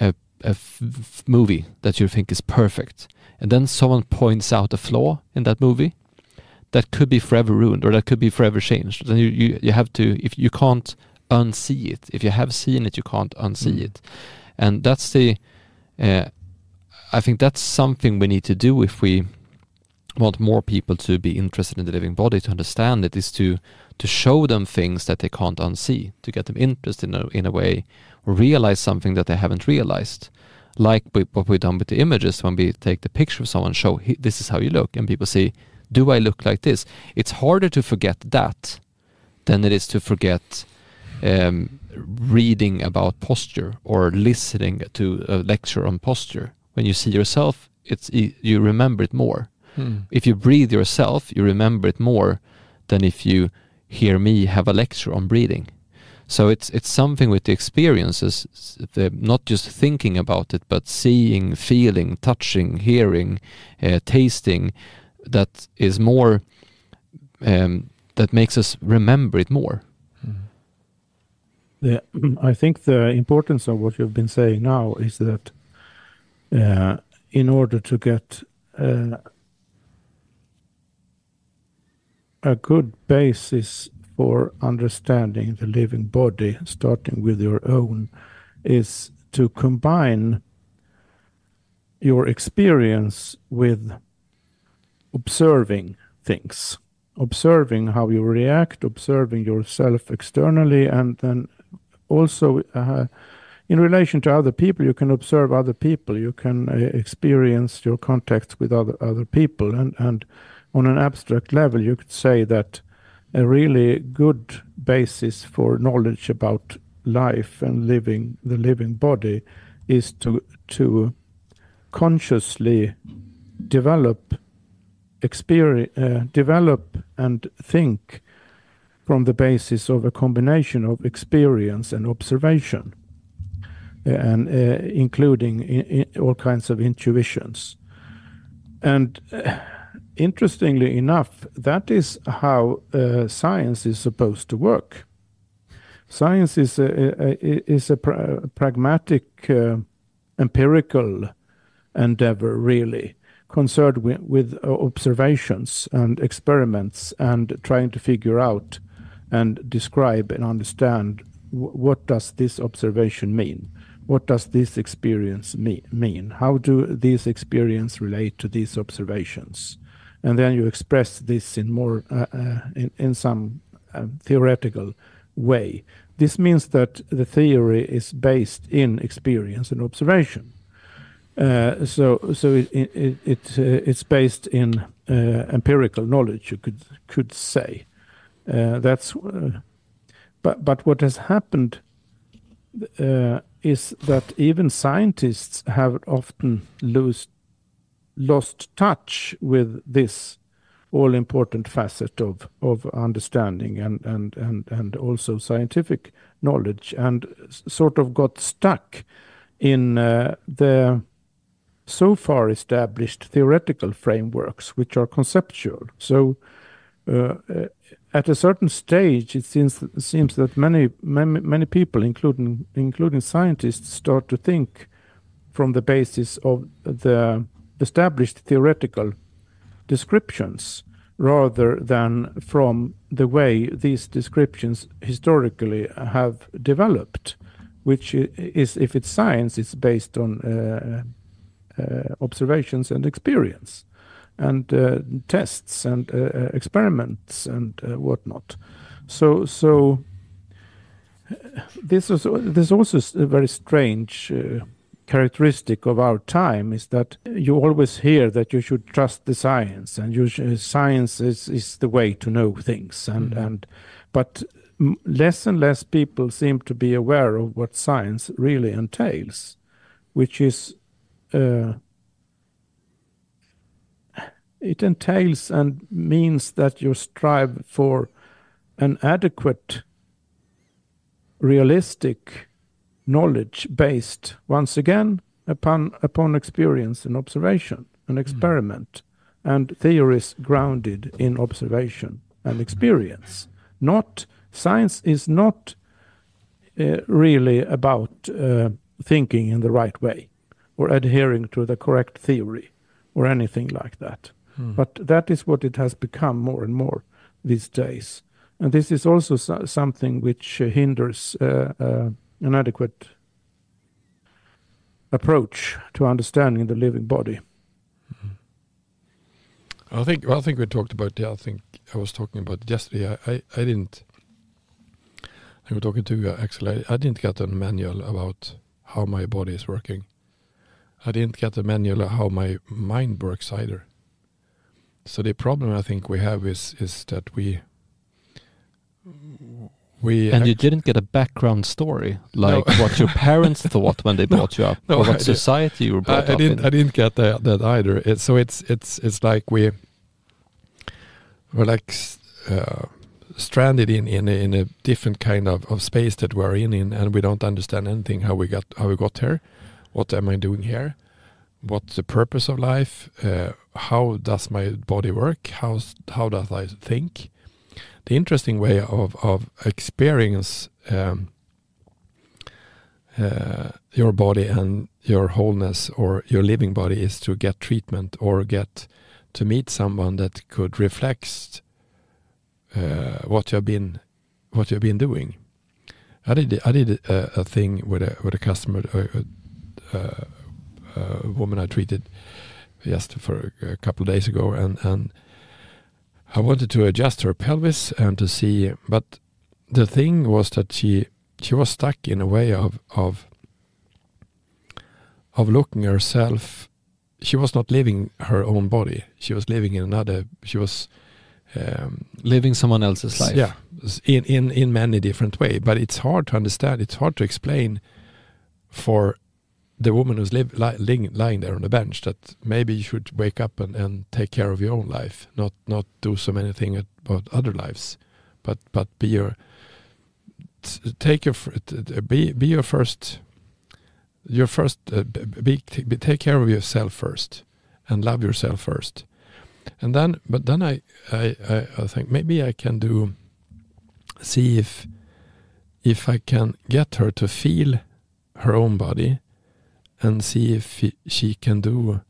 a, a f- movie that you think is perfect and then someone points out a flaw in that movie that could be forever ruined or that could be forever changed. Then you, you, you have to if you can't unsee it if you have seen it you can't unsee mm. it. And that's the uh, I think that's something we need to do if we want more people to be interested in the living body to understand it is to to show them things that they can't unsee to get them interested in a, in a way or realize something that they haven't realized. Like what we've done with the images when we take the picture of someone show this is how you look and people say do i look like this? It's harder to forget that than it is to forget um, reading about posture or listening to a lecture on posture. When you see yourself it's you remember it more Hmm. If you breathe yourself, you remember it more than if you hear me have a lecture on breathing. So it's it's something with the experiences, the, not just thinking about it, but seeing, feeling, touching, hearing, uh, tasting, that is more um, that makes us remember it more. The, [CLEARS THROAT] I think the importance of what you've been saying now is that uh, in order to get uh, a good basis for understanding the living body, starting with your own, is to combine your experience with observing things, observing how you react, observing yourself externally, and then also uh, in relation to other people, you can observe other people, you can uh, experience your contacts with other other people, and and on an abstract level, you could say that a really good basis for knowledge about life and living the living body is to to consciously develop experience uh, develop and think from the basis of a combination of experience and observation uh, and uh, including in, in all kinds of intuitions. And uh, interestingly enough, that is how uh, science is supposed to work. Science is a, a is a pra pragmatic, uh, empirical endeavor, really concerned with, with observations and experiments and trying to figure out and describe and understand what does this observation mean? What does this experience mean? How do these experiences relate to these observations and then you express this in more uh, uh, in, in some um, theoretical way. This means that the theory is based in experience and observation. Uh, so so it, it, it uh, it's based in uh, empirical knowledge. You could could say uh, that's. but but what has happened is that even scientists have often lost lost touch with this all important facet of of understanding and and and and also scientific knowledge and sort of got stuck in uh, the so far established theoretical frameworks which are conceptual. So uh, at a certain stage it seems seems that many many many people including including scientists start to think from the basis of the established theoretical descriptions rather than from the way these descriptions historically have developed, which is, if it's science, it's based on uh, uh, observations and experience and uh, tests and uh, uh, experiments and uh, whatnot. So, so this is this is also a very strange characteristic of our time is that you always hear that you should trust the science and you sh- science is, is the way to know things and mm-hmm. and but less and less people seem to be aware of what science really entails which is uh, it entails and means that you strive for an adequate realistic knowledge based once again upon upon experience and observation and experiment mm. and theories grounded in observation and experience not science is not uh, really about uh, thinking in the right way or adhering to the correct theory or anything like that mm. but that is what it has become more and more these days and this is also so something which hinders uh, uh an adequate approach to understanding the living body. I think I think we talked about yeah, I think I was talking about yesterday. I, I, I didn't I was talking to you actually I, I didn't get a manual about how my body is working. I didn't get a manual how my mind works either. So the problem I think we have is is that we we and you didn't get a background story like no. what your parents [LAUGHS] thought when they brought no, you up, no, or what I society you were brought I, I up didn't, in. I didn't get that, that either. It, so it's it's it's like we we're like uh, stranded in in a, in a different kind of, of space that we're in, in, and we don't understand anything how we got how we got here. What am I doing here? What's the purpose of life? Uh, how does my body work? How how does I think? The interesting way of of experience um, uh, your body and your wholeness or your living body is to get treatment or get to meet someone that could reflect uh, what you've been what you've been doing. I did I did a, a thing with a with a customer, a, a, a, woman I treated just for a couple of days ago, and and I wanted to adjust her pelvis and to see, but the thing was that she she was stuck in a way of of of looking herself. She was not living her own body. She was living in another. She was um, living someone else's life. Yeah, in in in many different way. But it's hard to understand. It's hard to explain for the woman who's live, li lying, lying there on the bench that maybe you should wake up and, and take care of your own life, not not do so many things about other lives, but but be your take your be be your first your first uh, be, be, take care of yourself first and love yourself first. And then but then I, I I, I think maybe I can do see if if I can get her to feel her own body and see if she can do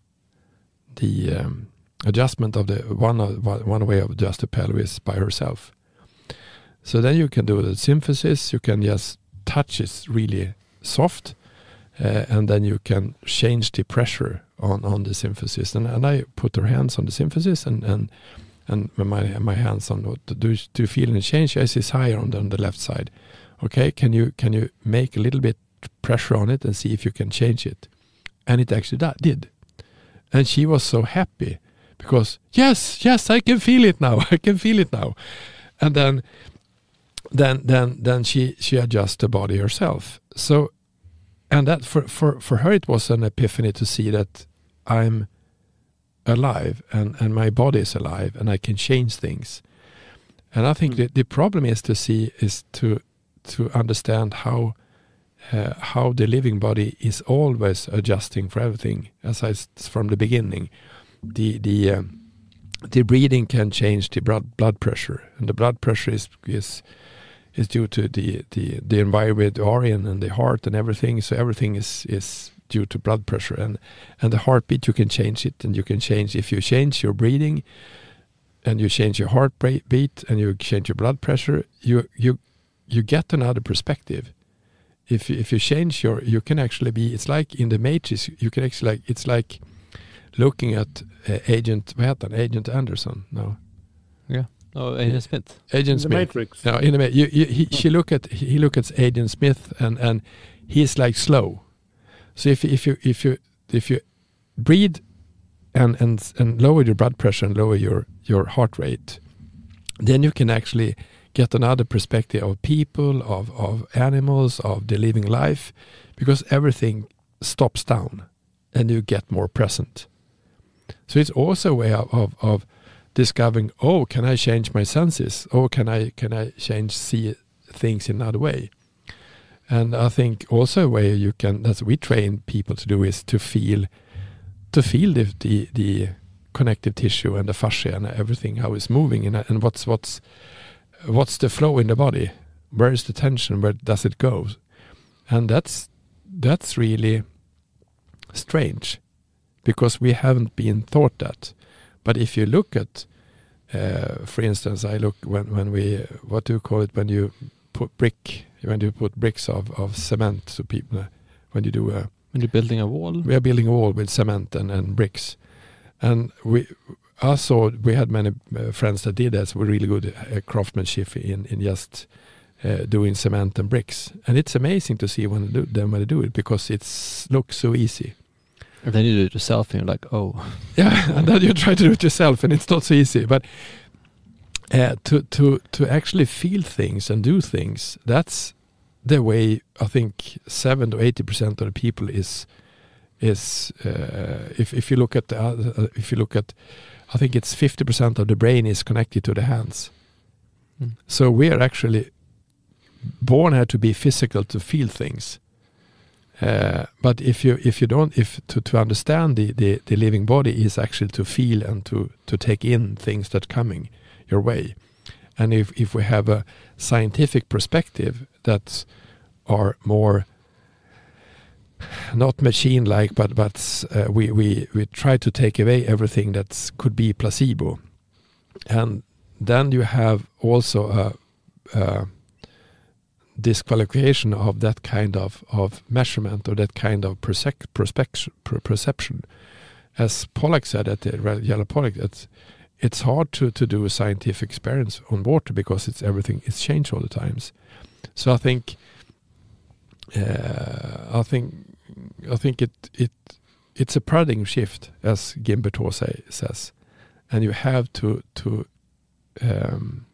the um, adjustment of the one one way of adjust the pelvis by herself. So then you can do the symphysis. You can just touch it really soft, uh, and then you can change the pressure on on the symphysis. And, and I put her hands on the symphysis and and and my my hands on what do do feel any change? Yes, it's higher on the, on the left side. Okay, can you can you make a little bit pressure on it and see if you can change it? And it actually did. And she was so happy because yes, yes, I can feel it now. [LAUGHS] I can feel it now. And then then then then she she adjusts the body herself. So and that for for for her it was an epiphany to see that I'm alive and and my body is alive and I can change things. And I think mm. the, the problem is to see is to to understand how uh, how the living body is always adjusting for everything as I from the beginning. The the um, the breathing can change the blood blood pressure, and the blood pressure is is is due to the the the environment in and the heart and everything. So everything is is due to blood pressure and and the heartbeat. You can change it, and you can change if you change your breathing, and you change your heartbeat, and you change your blood pressure. You you you get another perspective if if you change your you can actually be it's like in the matrix you can actually like it's like looking at uh, agent vad heter han? agent Anderson? No. Yeah oh agent Smith. Agent in Smith. The matrix. No in the you, you, he, she look at he look at agent Smith and and he's like slow. So if if you if you if you breathe and and and lower your blood pressure and lower your your heart rate then you can actually get another perspective of people, of, of animals, of the living life, because everything stops down and you get more present. So it's also a way of, of, of discovering, oh, can I change my senses? Oh, can I can I change see things in another way? And I think also a way you can that we train people to do is to feel to feel the the, the connective tissue and the fascia and everything how it's moving and, and what's what's what's the flow in the body? Where is the tension? Where does it go? And that's that's really strange because we haven't been taught that. But if you look at, uh, for instance, I look when when we what do you call it when you put brick when you put bricks of, of cement to people when you do a when you're building a wall. We are building a wall with cement and, and bricks, and we I saw we had many uh, friends that did that. So we're really good uh, craftsmanship in in just uh, doing cement and bricks, and it's amazing to see when they do them when they do it because it looks so easy. And then you do it yourself, and you're like, oh, [LAUGHS] yeah, and then you try to do it yourself, and it's not so easy. But uh, to to to actually feel things and do things, that's the way I think seven to eighty percent of the people is is uh, if if you look at the, uh, if you look at I think it's 50% of the brain is connected to the hands. Mm. So we are actually born here to be physical, to feel things. Uh, but if you if you don't if to, to understand the, the, the living body is actually to feel and to to take in things that coming your way, and if if we have a scientific perspective that are more not machine like, but but uh, we we we try to take away everything that could be placebo, and then you have also a, a disqualification of that kind of, of measurement or that kind of perception. perception. As Pollack said at the Yellow Pollack, it's it's hard to, to do a scientific experience on water because it's everything is changed all the times. So I think I think I think it it it's a paradigm shift, as Guimberteau say, says, and you have to to um,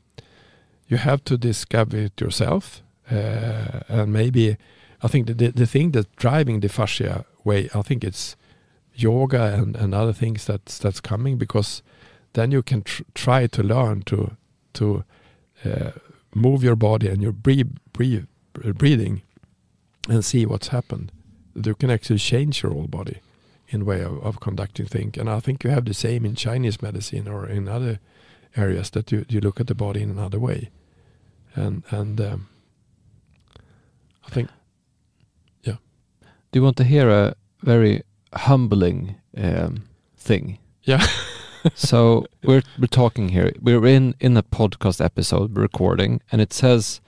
you have to discover it yourself uh, and maybe I think the, the thing that's driving the fascia way, I think it's yoga and, and other things that's that's coming because then you can tr try to learn to to uh, move your body and your breathe, breathe, breathing and see what's happened. You can actually change your whole body in way of, of conducting things. And I think you have the same in Chinese medicine or in other areas that you, you look at the body in another way. And and um, I think, yeah. Do you want to hear a very humbling um, thing? Yeah. [LAUGHS] so we're we're talking here. We're in in a podcast episode, recording, and it says,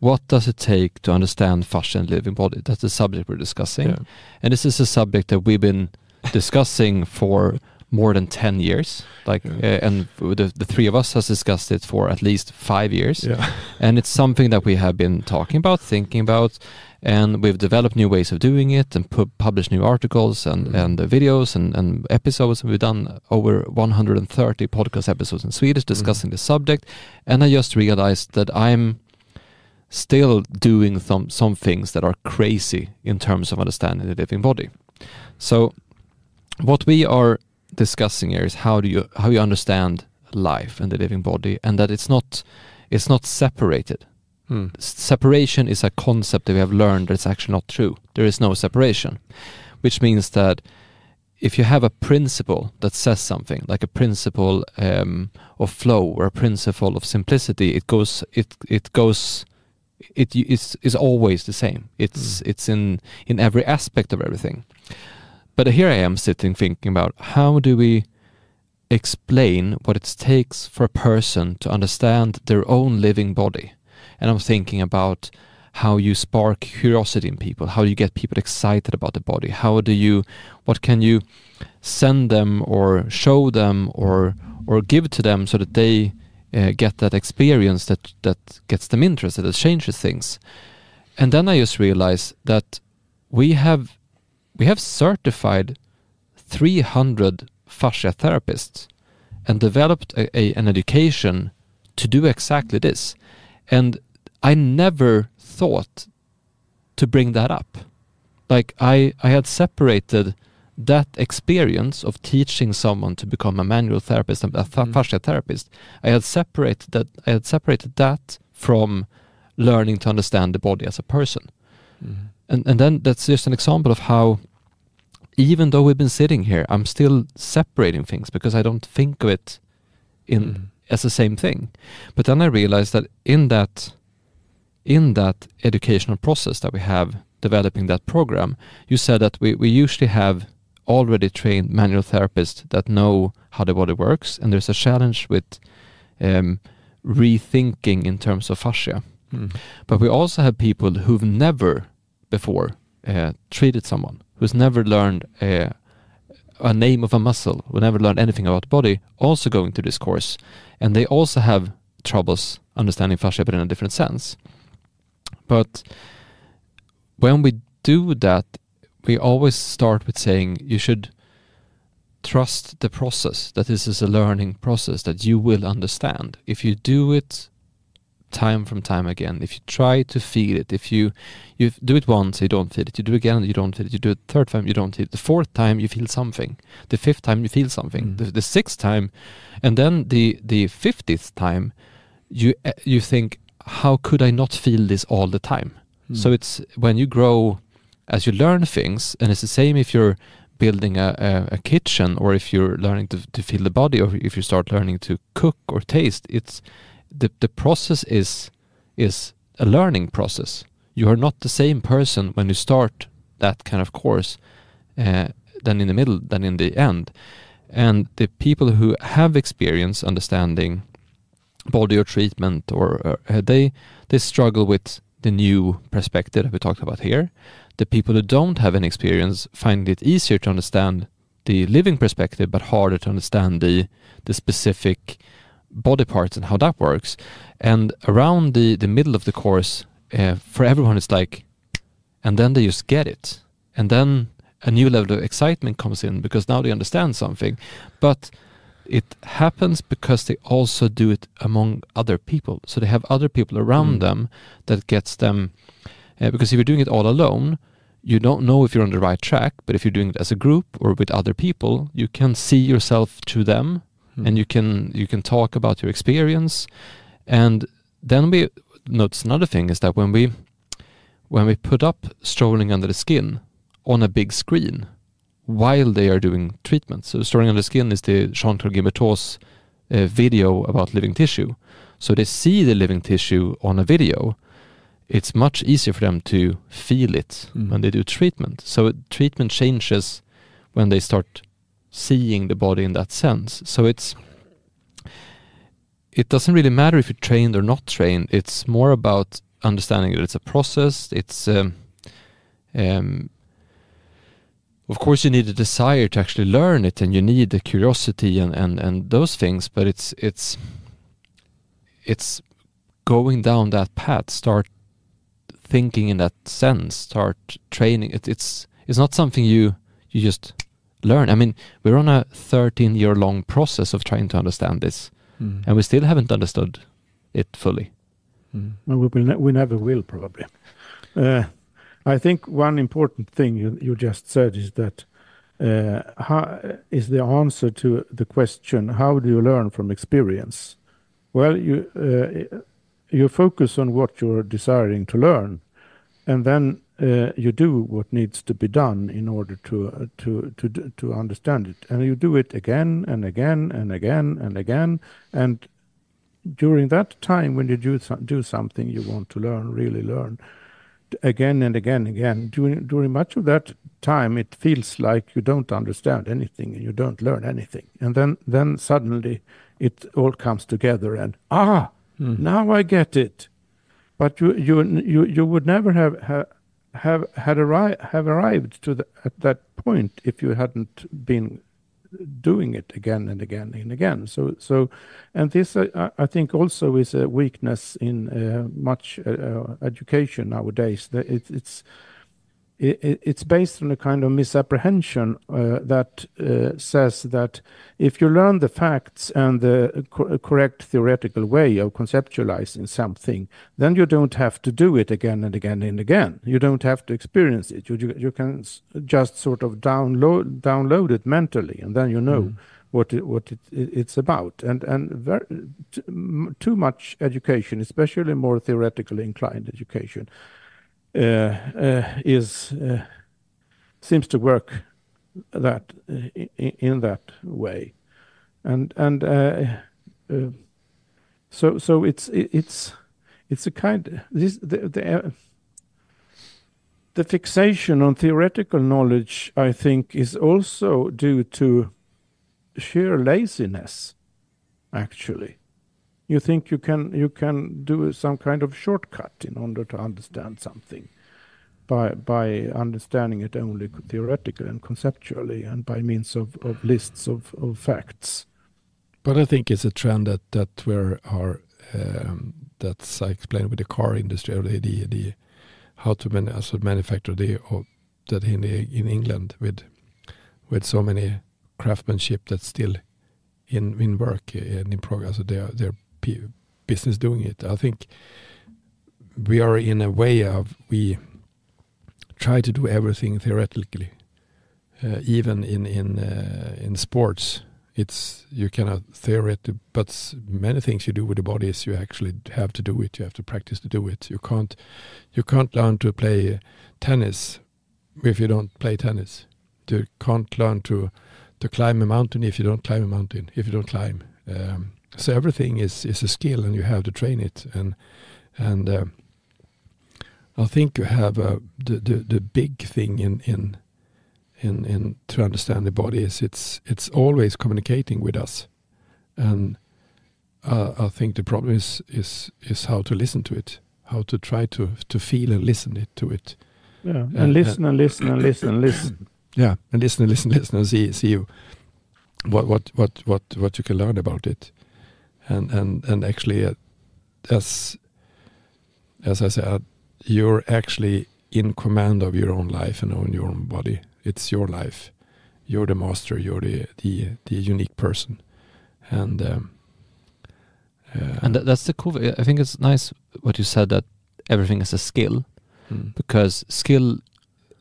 "What does it take to understand fascia and living body?" That's the subject we're discussing, yeah. and this is a subject that we've been discussing for more than 10 years like yeah. uh, and the, the three of us has discussed it for at least five years yeah. [LAUGHS] and it's something that we have been talking about thinking about and we've developed new ways of doing it and pu- published new articles and, mm. and uh, videos and, and episodes we've done over 130 podcast episodes in swedish mm. discussing mm. the subject and i just realized that i'm still doing some some things that are crazy in terms of understanding the living body so what we are discussing here is how do you how you understand life and the living body, and that it's not it's not separated. Hmm. Separation is a concept that we have learned that's actually not true. There is no separation, which means that if you have a principle that says something, like a principle um, of flow or a principle of simplicity, it goes it it goes it is is always the same. It's mm. it's in in every aspect of everything. But here I am sitting thinking about how do we explain what it takes for a person to understand their own living body. And I'm thinking about how you spark curiosity in people, how do you get people excited about the body, how do you, what can you send them or show them or or give to them so that they uh, get that experience that that gets them interested, that changes things. And then I just realized that we have we have certified 300 fascia therapists and developed a, a, an education to do exactly this. And I never thought to bring that up. Like I, I had separated that experience of teaching someone to become a manual therapist and a th- mm. fascia therapist. I had separated that. I had separated that from learning to understand the body as a person. Mm. And and then that's just an example of how even though we've been sitting here, I'm still separating things because I don't think of it in mm. as the same thing. But then I realized that in that in that educational process that we have developing that program, you said that we, we usually have already trained manual therapists that know how the body works, and there's a challenge with um, rethinking in terms of fascia. Mm. But we also have people who've never before uh, treated someone who's never learned a, a name of a muscle, who never learned anything about the body, also going to this course. And they also have troubles understanding fascia, but in a different sense. But when we do that, we always start with saying you should trust the process, that this is a learning process that you will understand. If you do it time from time again. If you try to feel it, if you you do it once, you don't feel it. You do it again, you don't feel it. You do it third time, you don't feel it. The fourth time, you feel something. The fifth time, you feel something. Mm. The, the sixth time, and then the the fiftieth time, you uh, you think, how could I not feel this all the time? Mm. So it's when you grow, as you learn things, and it's the same if you're building a, a, a, kitchen or if you're learning to, to feel the body or if you start learning to cook or taste it's the the process is is a learning process. You are not the same person when you start that kind of course uh, than in the middle than in the end. And the people who have experience understanding body or treatment or uh, they they struggle with the new perspective that we talked about here. The people who don't have any experience find it easier to understand the living perspective, but harder to understand the the specific body parts and how that works. And around the the middle of the course, uh, for everyone, it's like, and then they just get it, and then a new level of excitement comes in because now they understand something, but it happens because they also do it among other people. So they have other people around mm. them that gets them. Uh, because if you're doing it all alone, you don't know if you're on the right track. But if you're doing it as a group or with other people, you can see yourself to them, mm. and you can you can talk about your experience. And then we notice another thing is that when we when we put up strolling under the skin on a big screen, while they are doing treatment. So Strolling Under the Skin is the Jean-Claude uh, video about living tissue. So they see the living tissue on a video. It's much easier for them to feel it mm. when they do treatment. So treatment changes when they start seeing the body in that sense. So it's it doesn't really matter if you're trained or not trained. It's more about understanding that it's a process. It's um, um, of course you need a desire to actually learn it and you need the curiosity and, and, and those things but it's it's it's going down that path. Start thinking in that sense. Start training. It, it's it's not something you you just learn. I mean we're on a 13 year long process of trying to understand this mm. and we still haven't understood it fully. Mm. well, we, will ne we never will probably. Uh, I think one important thing you, just said is that uh, is the answer to the question how do you learn from experience? Well, you uh, you focus on what you're desiring to learn, and then uh, you do what needs to be done in order to to to to understand it, and you do it again and again and again and again, and during that time when you do do something you want to learn, really learn, again and again and again. During, during much of that time, it feels like you don't understand anything and you don't learn anything. And then, then suddenly it all comes together and, ah, mm. now I get it. But you, you, you, you would never have, have, have had arri- have arrived to the, at that point if you hadn't been doing it again and again and again. So, so, and this uh, I think also is a weakness in uh, much uh, uh education nowadays. That it, it's it, it's based on a kind of misapprehension uh, that uh, says that if you learn the facts and the co correct theoretical way of conceptualizing something, then you don't have to do it again and again and again. You don't have to experience it. You, you, you can just sort of download download it mentally, and then you know. Mm. What it, what it, it's about, and and very, too much education, especially more theoretically inclined education, Uh, uh, uh, seems to work that in that way. And and so so it's it's it's a kind the the fixation on theoretical knowledge, I think, is also due to sheer laziness, actually you think you can you can do some kind of shortcut in order to understand something by by understanding it only theoretically and conceptually and by means of, of lists of, of facts. But I think it's a trend that that where our um, that's I explained with the car industry or the the, the how to man, also manufacture the or that in the, in England with with so many craftsmanship that's still in in work and in progress. So they're they're business doing it. I think we are in a way of we try to do everything theoretically, uh, even in in uh, in sports. It's you cannot theoretically, but many things you do with the body is you actually have to do it. You have to practice to do it. You can't you can't learn to play tennis if you don't play tennis. You can't learn to to climb a mountain if you don't climb a mountain. If you don't climb. Um, so everything is is a skill, and you have to train it. And and uh, I think you have uh, the, the the big thing in in in in to understand the body is it's it's always communicating with us, and uh, I think the problem is is is how to listen to it, how to try to to feel and listen it to it. Yeah, and Uh, listen and listen and listen and listen. [COUGHS] Yeah, and listen, and listen, listen, and see see you what what what what what you can learn about it, and and and actually, uh, as as I said, you're actually in command of your own life and on your own body. It's your life. You're the master. You're the the the unique person, and um, uh, And that, that's the cool. I think it's nice what you said that everything is a skill mm, because skill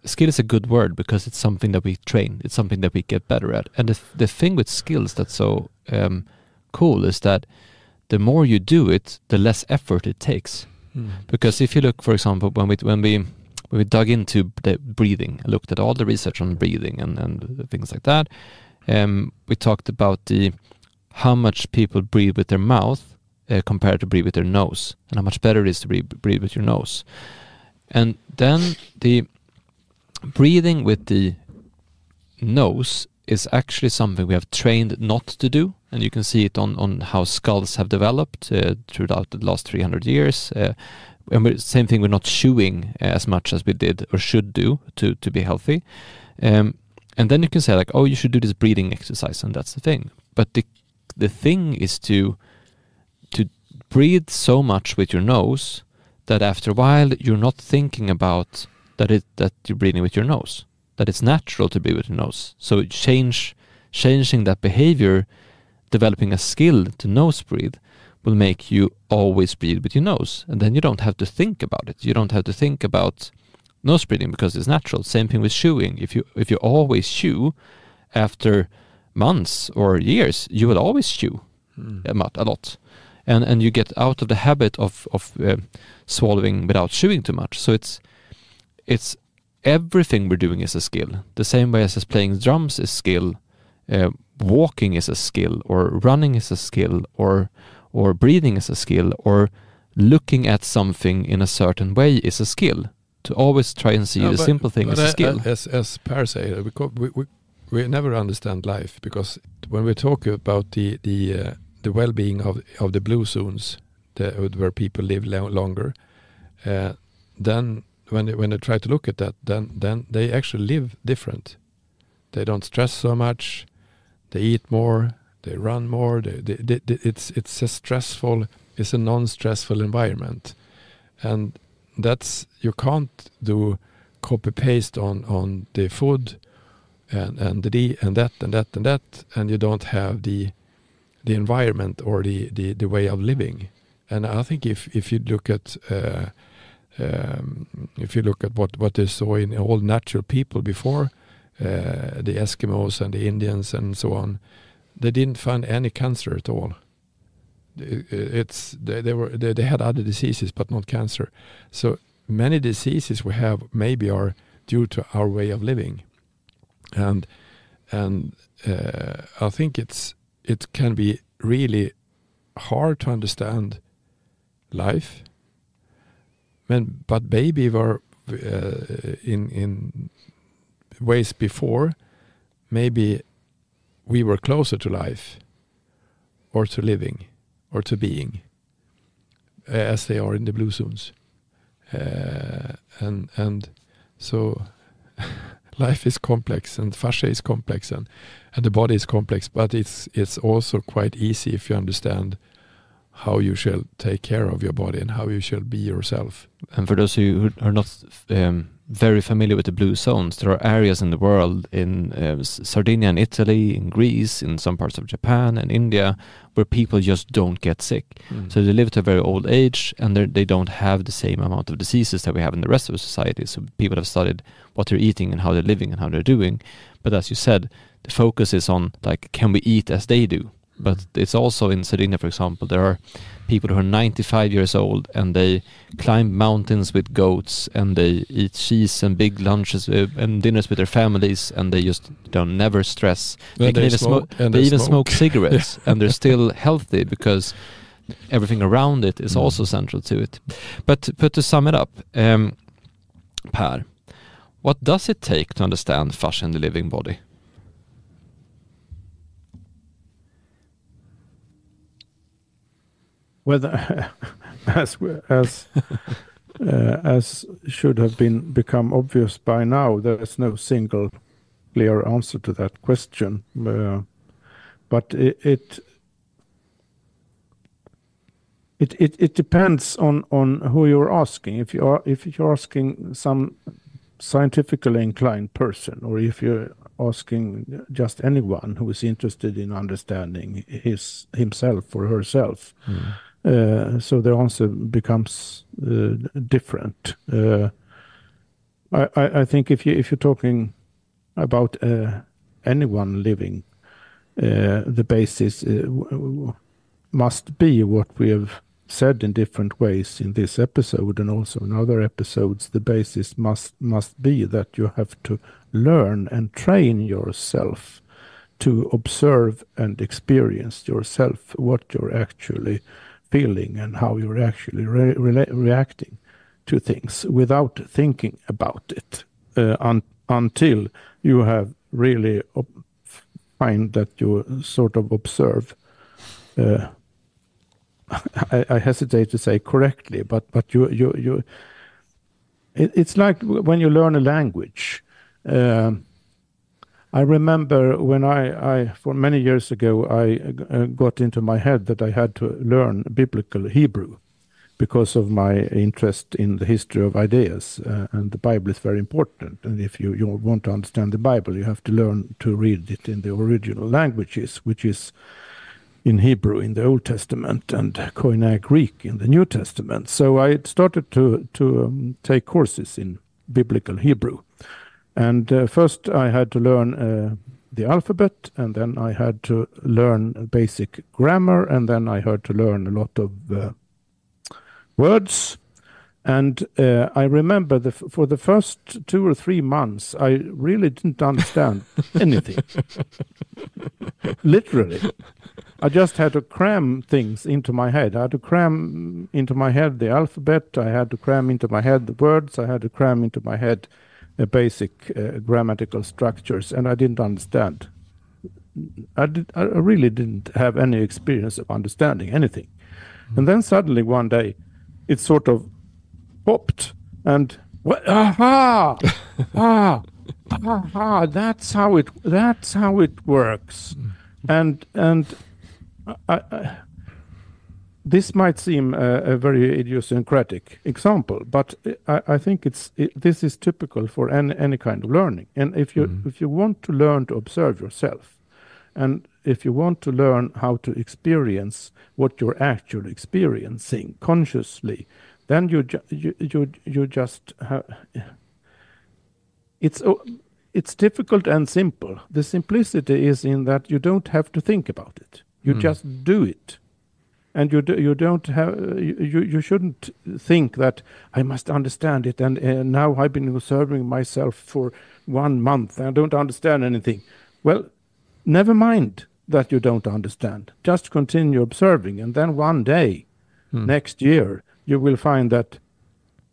skill is a good word because it's something that we train. It's something that we get better at. And the the thing with skills that's so um, cool is that the more you do it, the less effort it takes. mm, Because if you look, for example, when we when we when we dug into the breathing, looked at all the research on breathing and and things like that, um, we talked about the how much people breathe with their mouth uh, compared to breathe with their nose, and how much better it is to breathe, breathe with your nose. And then the breathing with the nose is actually something we have trained not to do, and you can see it on on how skulls have developed uh, throughout the last 300 years. Uh, and same thing, we're not chewing as much as we did or should do to to be healthy. Um, and then you can say like, oh, you should do this breathing exercise, and that's the thing. But the the thing is to to breathe so much with your nose that after a while you're not thinking about that it that you're breathing with your nose. That it's natural to be with your nose. So change changing that behavior, developing a skill to nose breathe will make you always breathe with your nose. And then you don't have to think about it. You don't have to think about nose breathing because it's natural. Same thing with chewing. If you if you always chew after months or years, you will always chew mm, a lot, a lot. And and you get out of the habit of of uh, swallowing without chewing too much. So it's it's everything we're doing is a skill. The same way as, playing drums is skill, uh, walking is a skill, or running is a skill, or or breathing is a skill, or looking at something in a certain way is a skill. To always try and see No, the but- simple thing as a skill. I- as as Per say, we, co- we, we we never understand life because when we talk about the the uh, the well-being of of the blue zones, the, where people live lo- longer, uh, then when they, when they try to look at that, then then they actually live different. They don't stress so much. They eat more. They run more. They, they, it's it's a stressful. It's a non-stressful environment, and that's you can't do copy paste on on the food and and the and that and that and that and you don't have the the environment or the the, the way of living and i think if if you look at uh, um, if you look at what what they saw in all natural people before uh, the eskimos and the indians and so on they didn't find any cancer at all. It- it's they, they were they, they had other diseases but not cancer. So many diseases we have maybe are due to our way of living. And and uh, I think it's it can be really hard to understand life when but maybe were uh, in in ways before maybe we were closer to life or to living or to being uh, as they are in the blue zones. Uh, and and so [LAUGHS] life is complex and fascia is complex and, and the body is complex but it's it's also quite easy if you understand how you shall take care of your body and how you shall be yourself And for those who are not um, very familiar with the blue zones, there are areas in the world, in uh, Sardinia and Italy, in Greece, in some parts of Japan and India, where people just don't get sick. So they live to a very old age, and they don't have the same amount of diseases that we have in the rest of society. So people have studied what they're eating and how they're living and how they're doing. But as you said, the focus is on like, can we eat as they do? But it's also in Sardinia, for example, there are people who are 95 years old and they climb mountains with goats and they eat cheese and big lunches and dinners with their families and they just don't never stress. Yeah, they can they even smoke, smoke, and they even smoke. smoke cigarettes [LAUGHS] and they're still healthy because everything around it is Mm. also central to it. But but to sum it up, um, Per, what does it take to understand fascia in the living body? Whether, [LAUGHS] as as uh, as should have been become obvious by now, there is no single clear answer to that question. Uh, but it, it it, it, it depends on, on who you're asking. If you are if you're asking some scientifically inclined person, or if you're asking just anyone who is interested in understanding his himself or herself, mm. Uh, so the answer becomes uh, different. Uh, I, I, I think if you if you're talking about anyone living, the basis must be what we have said in different ways in this episode and also in other episodes, the basis must must be that you have to learn and train yourself to observe and experience yourself what you're actually feeling and how you're actually re re reacting to things without thinking about it uh, un until you have really find that you sort of observe uh, [LAUGHS] I, I, hesitate to say correctly, but but you you you. It, it's like when you learn a language. Uh, I remember when I, I, for many years ago, I uh, got into my head that I had to learn biblical Hebrew because of my interest in the history of ideas. Uh, and the Bible is very important. And if you, you want to understand the Bible, you have to learn to read it in the original languages, which is in Hebrew in the Old Testament and Koine Greek in the New Testament. So I started to to um, take courses in biblical Hebrew, and uh, first I had to learn uh, the alphabet, and then I had to learn basic grammar, and then I had to learn a lot of uh, words. And uh, I remember the, for the first two or three months, I really didn't understand [LAUGHS] anything. Literally. I just had to cram things into my head. I had to cram into my head the alphabet. I had to cram into my head the words. I had to cram into my head basic uh, grammatical structures, and I didn't understand. I, did, I really didn't have any experience of understanding anything. And then suddenly one day, it sort of popped, and what? Aha! [LAUGHS] ah! Aha! That's how it. That's how it works. Mm. And and I, I, this might seem a, a, very idiosyncratic example, but I, I think it's it, this is typical for any, any kind of learning. And if you mm. if you want to learn to observe yourself, and if you want to learn how to experience what you're actually experiencing consciously, then you ju you you you just have, it's it's difficult and simple. The simplicity is in that you don't have to think about it. You mm. just do it, and you do, you don't have you you shouldn't think that I must understand it. And uh, now I've been observing myself for one month. I don't understand anything. Well, never mind that you don't understand. Just continue observing, and then one day, mm. next year, you will find that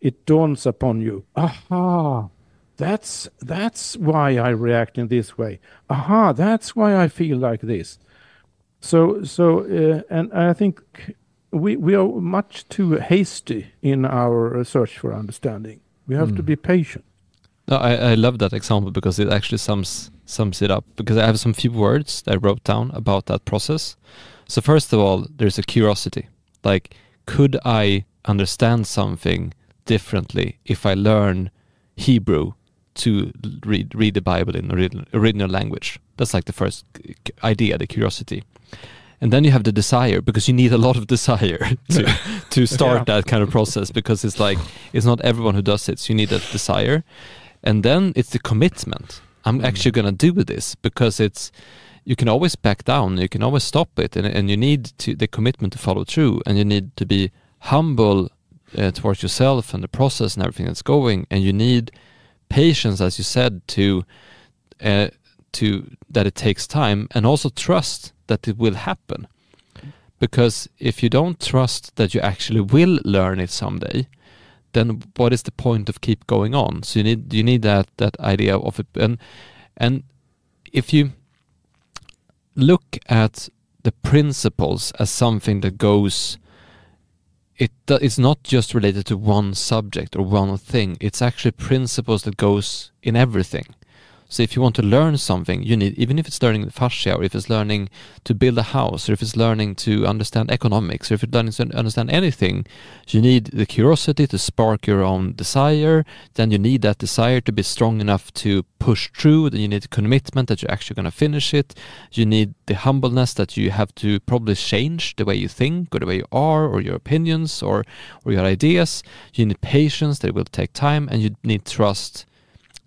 it dawns upon you. Aha! That's that's why I react in this way. Aha! That's why I feel like this. So, so, uh, and I think we we are much too hasty in our search for understanding. We have mm. to hmm. be patient. No, I, I love that example because it actually sums sums it up. Because I have some few words that I wrote down about that process. So first of all, there's a curiosity. Like, could I understand something differently if I learn Hebrew to read read the Bible in original, original language? That's like the first idea, the curiosity. And then you have the desire because you need a lot of [LAUGHS] desire to [LAUGHS] to start yeah. that kind of process because it's like it's not everyone who does it. So you need that desire. And then it's the commitment. I'm mm. actually going to do this because it's you can always back down. You can always stop it. And, and you need to the commitment to follow through. And you need to be humble uh, towards yourself and the process and everything that's going. And you need patience as you said to uh, to that it takes time and also trust that it will happen. Because if you don't trust that you actually will learn it someday, then what is the point of keep going on? So you need you need that that idea of it, and and if you look at the principles as something that goes it it's not just related to one subject or one thing. It's actually principles that goes in everything so if you want to learn something, you need, even if it's learning fascia, or if it's learning to build a house, or if it's learning to understand economics, or if it's learning to understand anything, you need the curiosity to spark your own desire. Then you need that desire to be strong enough to push through. Then you need commitment that you're actually going to finish it. You need the humbleness that you have to probably change the way you think, or the way you are, or your opinions, or or your ideas. You need patience that it will take time, and you need trust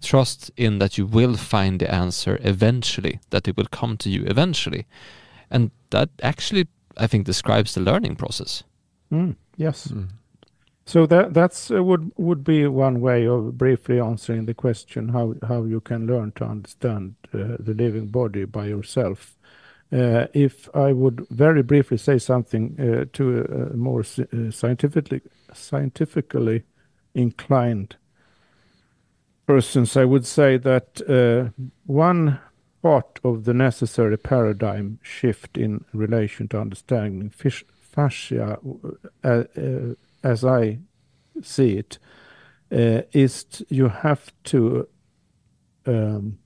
trust in that you will find the answer eventually, that it will come to you eventually. And that actually, I think, describes the learning process. Mm, yes. Mm. So that that's uh, would would be one way of briefly answering the question how how you can learn to understand uh, the living body by yourself. Uh, if I would very briefly say something uh, to a, more uh, scientifically scientifically inclined persons, I would say that uh, one part of the necessary paradigm shift in relation to understanding fish, fascia, uh, uh, as I see it, is you have to um,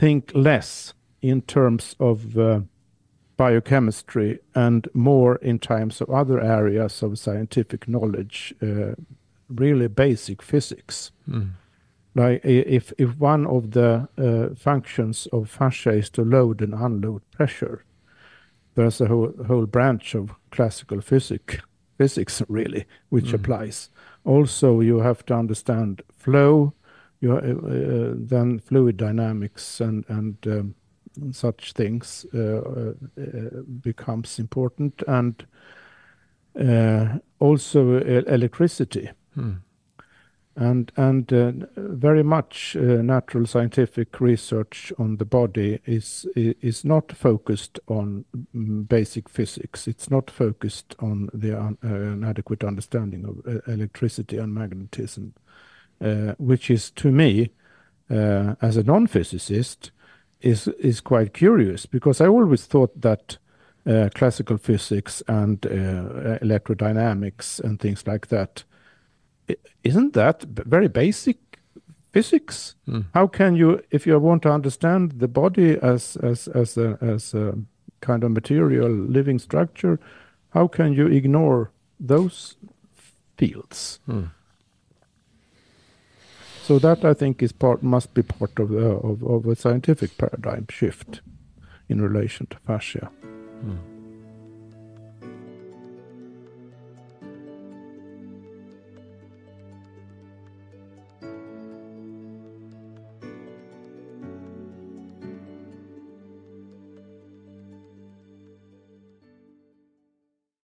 think less in terms of biochemistry and more in terms of other areas of scientific knowledge really basic physics. Mm. Like if if one of the uh, functions of fascia is to load and unload pressure, there's a whole, whole branch of classical physics physics really which mm. applies. Also, you have to understand flow, you uh, uh, then fluid dynamics and and um, such things uh, uh, becomes important and uh, also electricity Hmm. And and uh, very much uh, natural scientific research on the body is is not focused on mm, basic physics. It's not focused on the un, uh, understanding of uh, electricity and magnetism, uh, which is to me, uh, as a non-physicist, is is quite curious because I always thought that classical physics and electrodynamics and things like that isn't that very basic physics? Mm. How can you, if you want to understand the body as as as a, as a kind of material living structure, how can you ignore those fields? Mm. So that I think is part must be part of the, of, of a scientific paradigm shift in relation to fascia. Mm.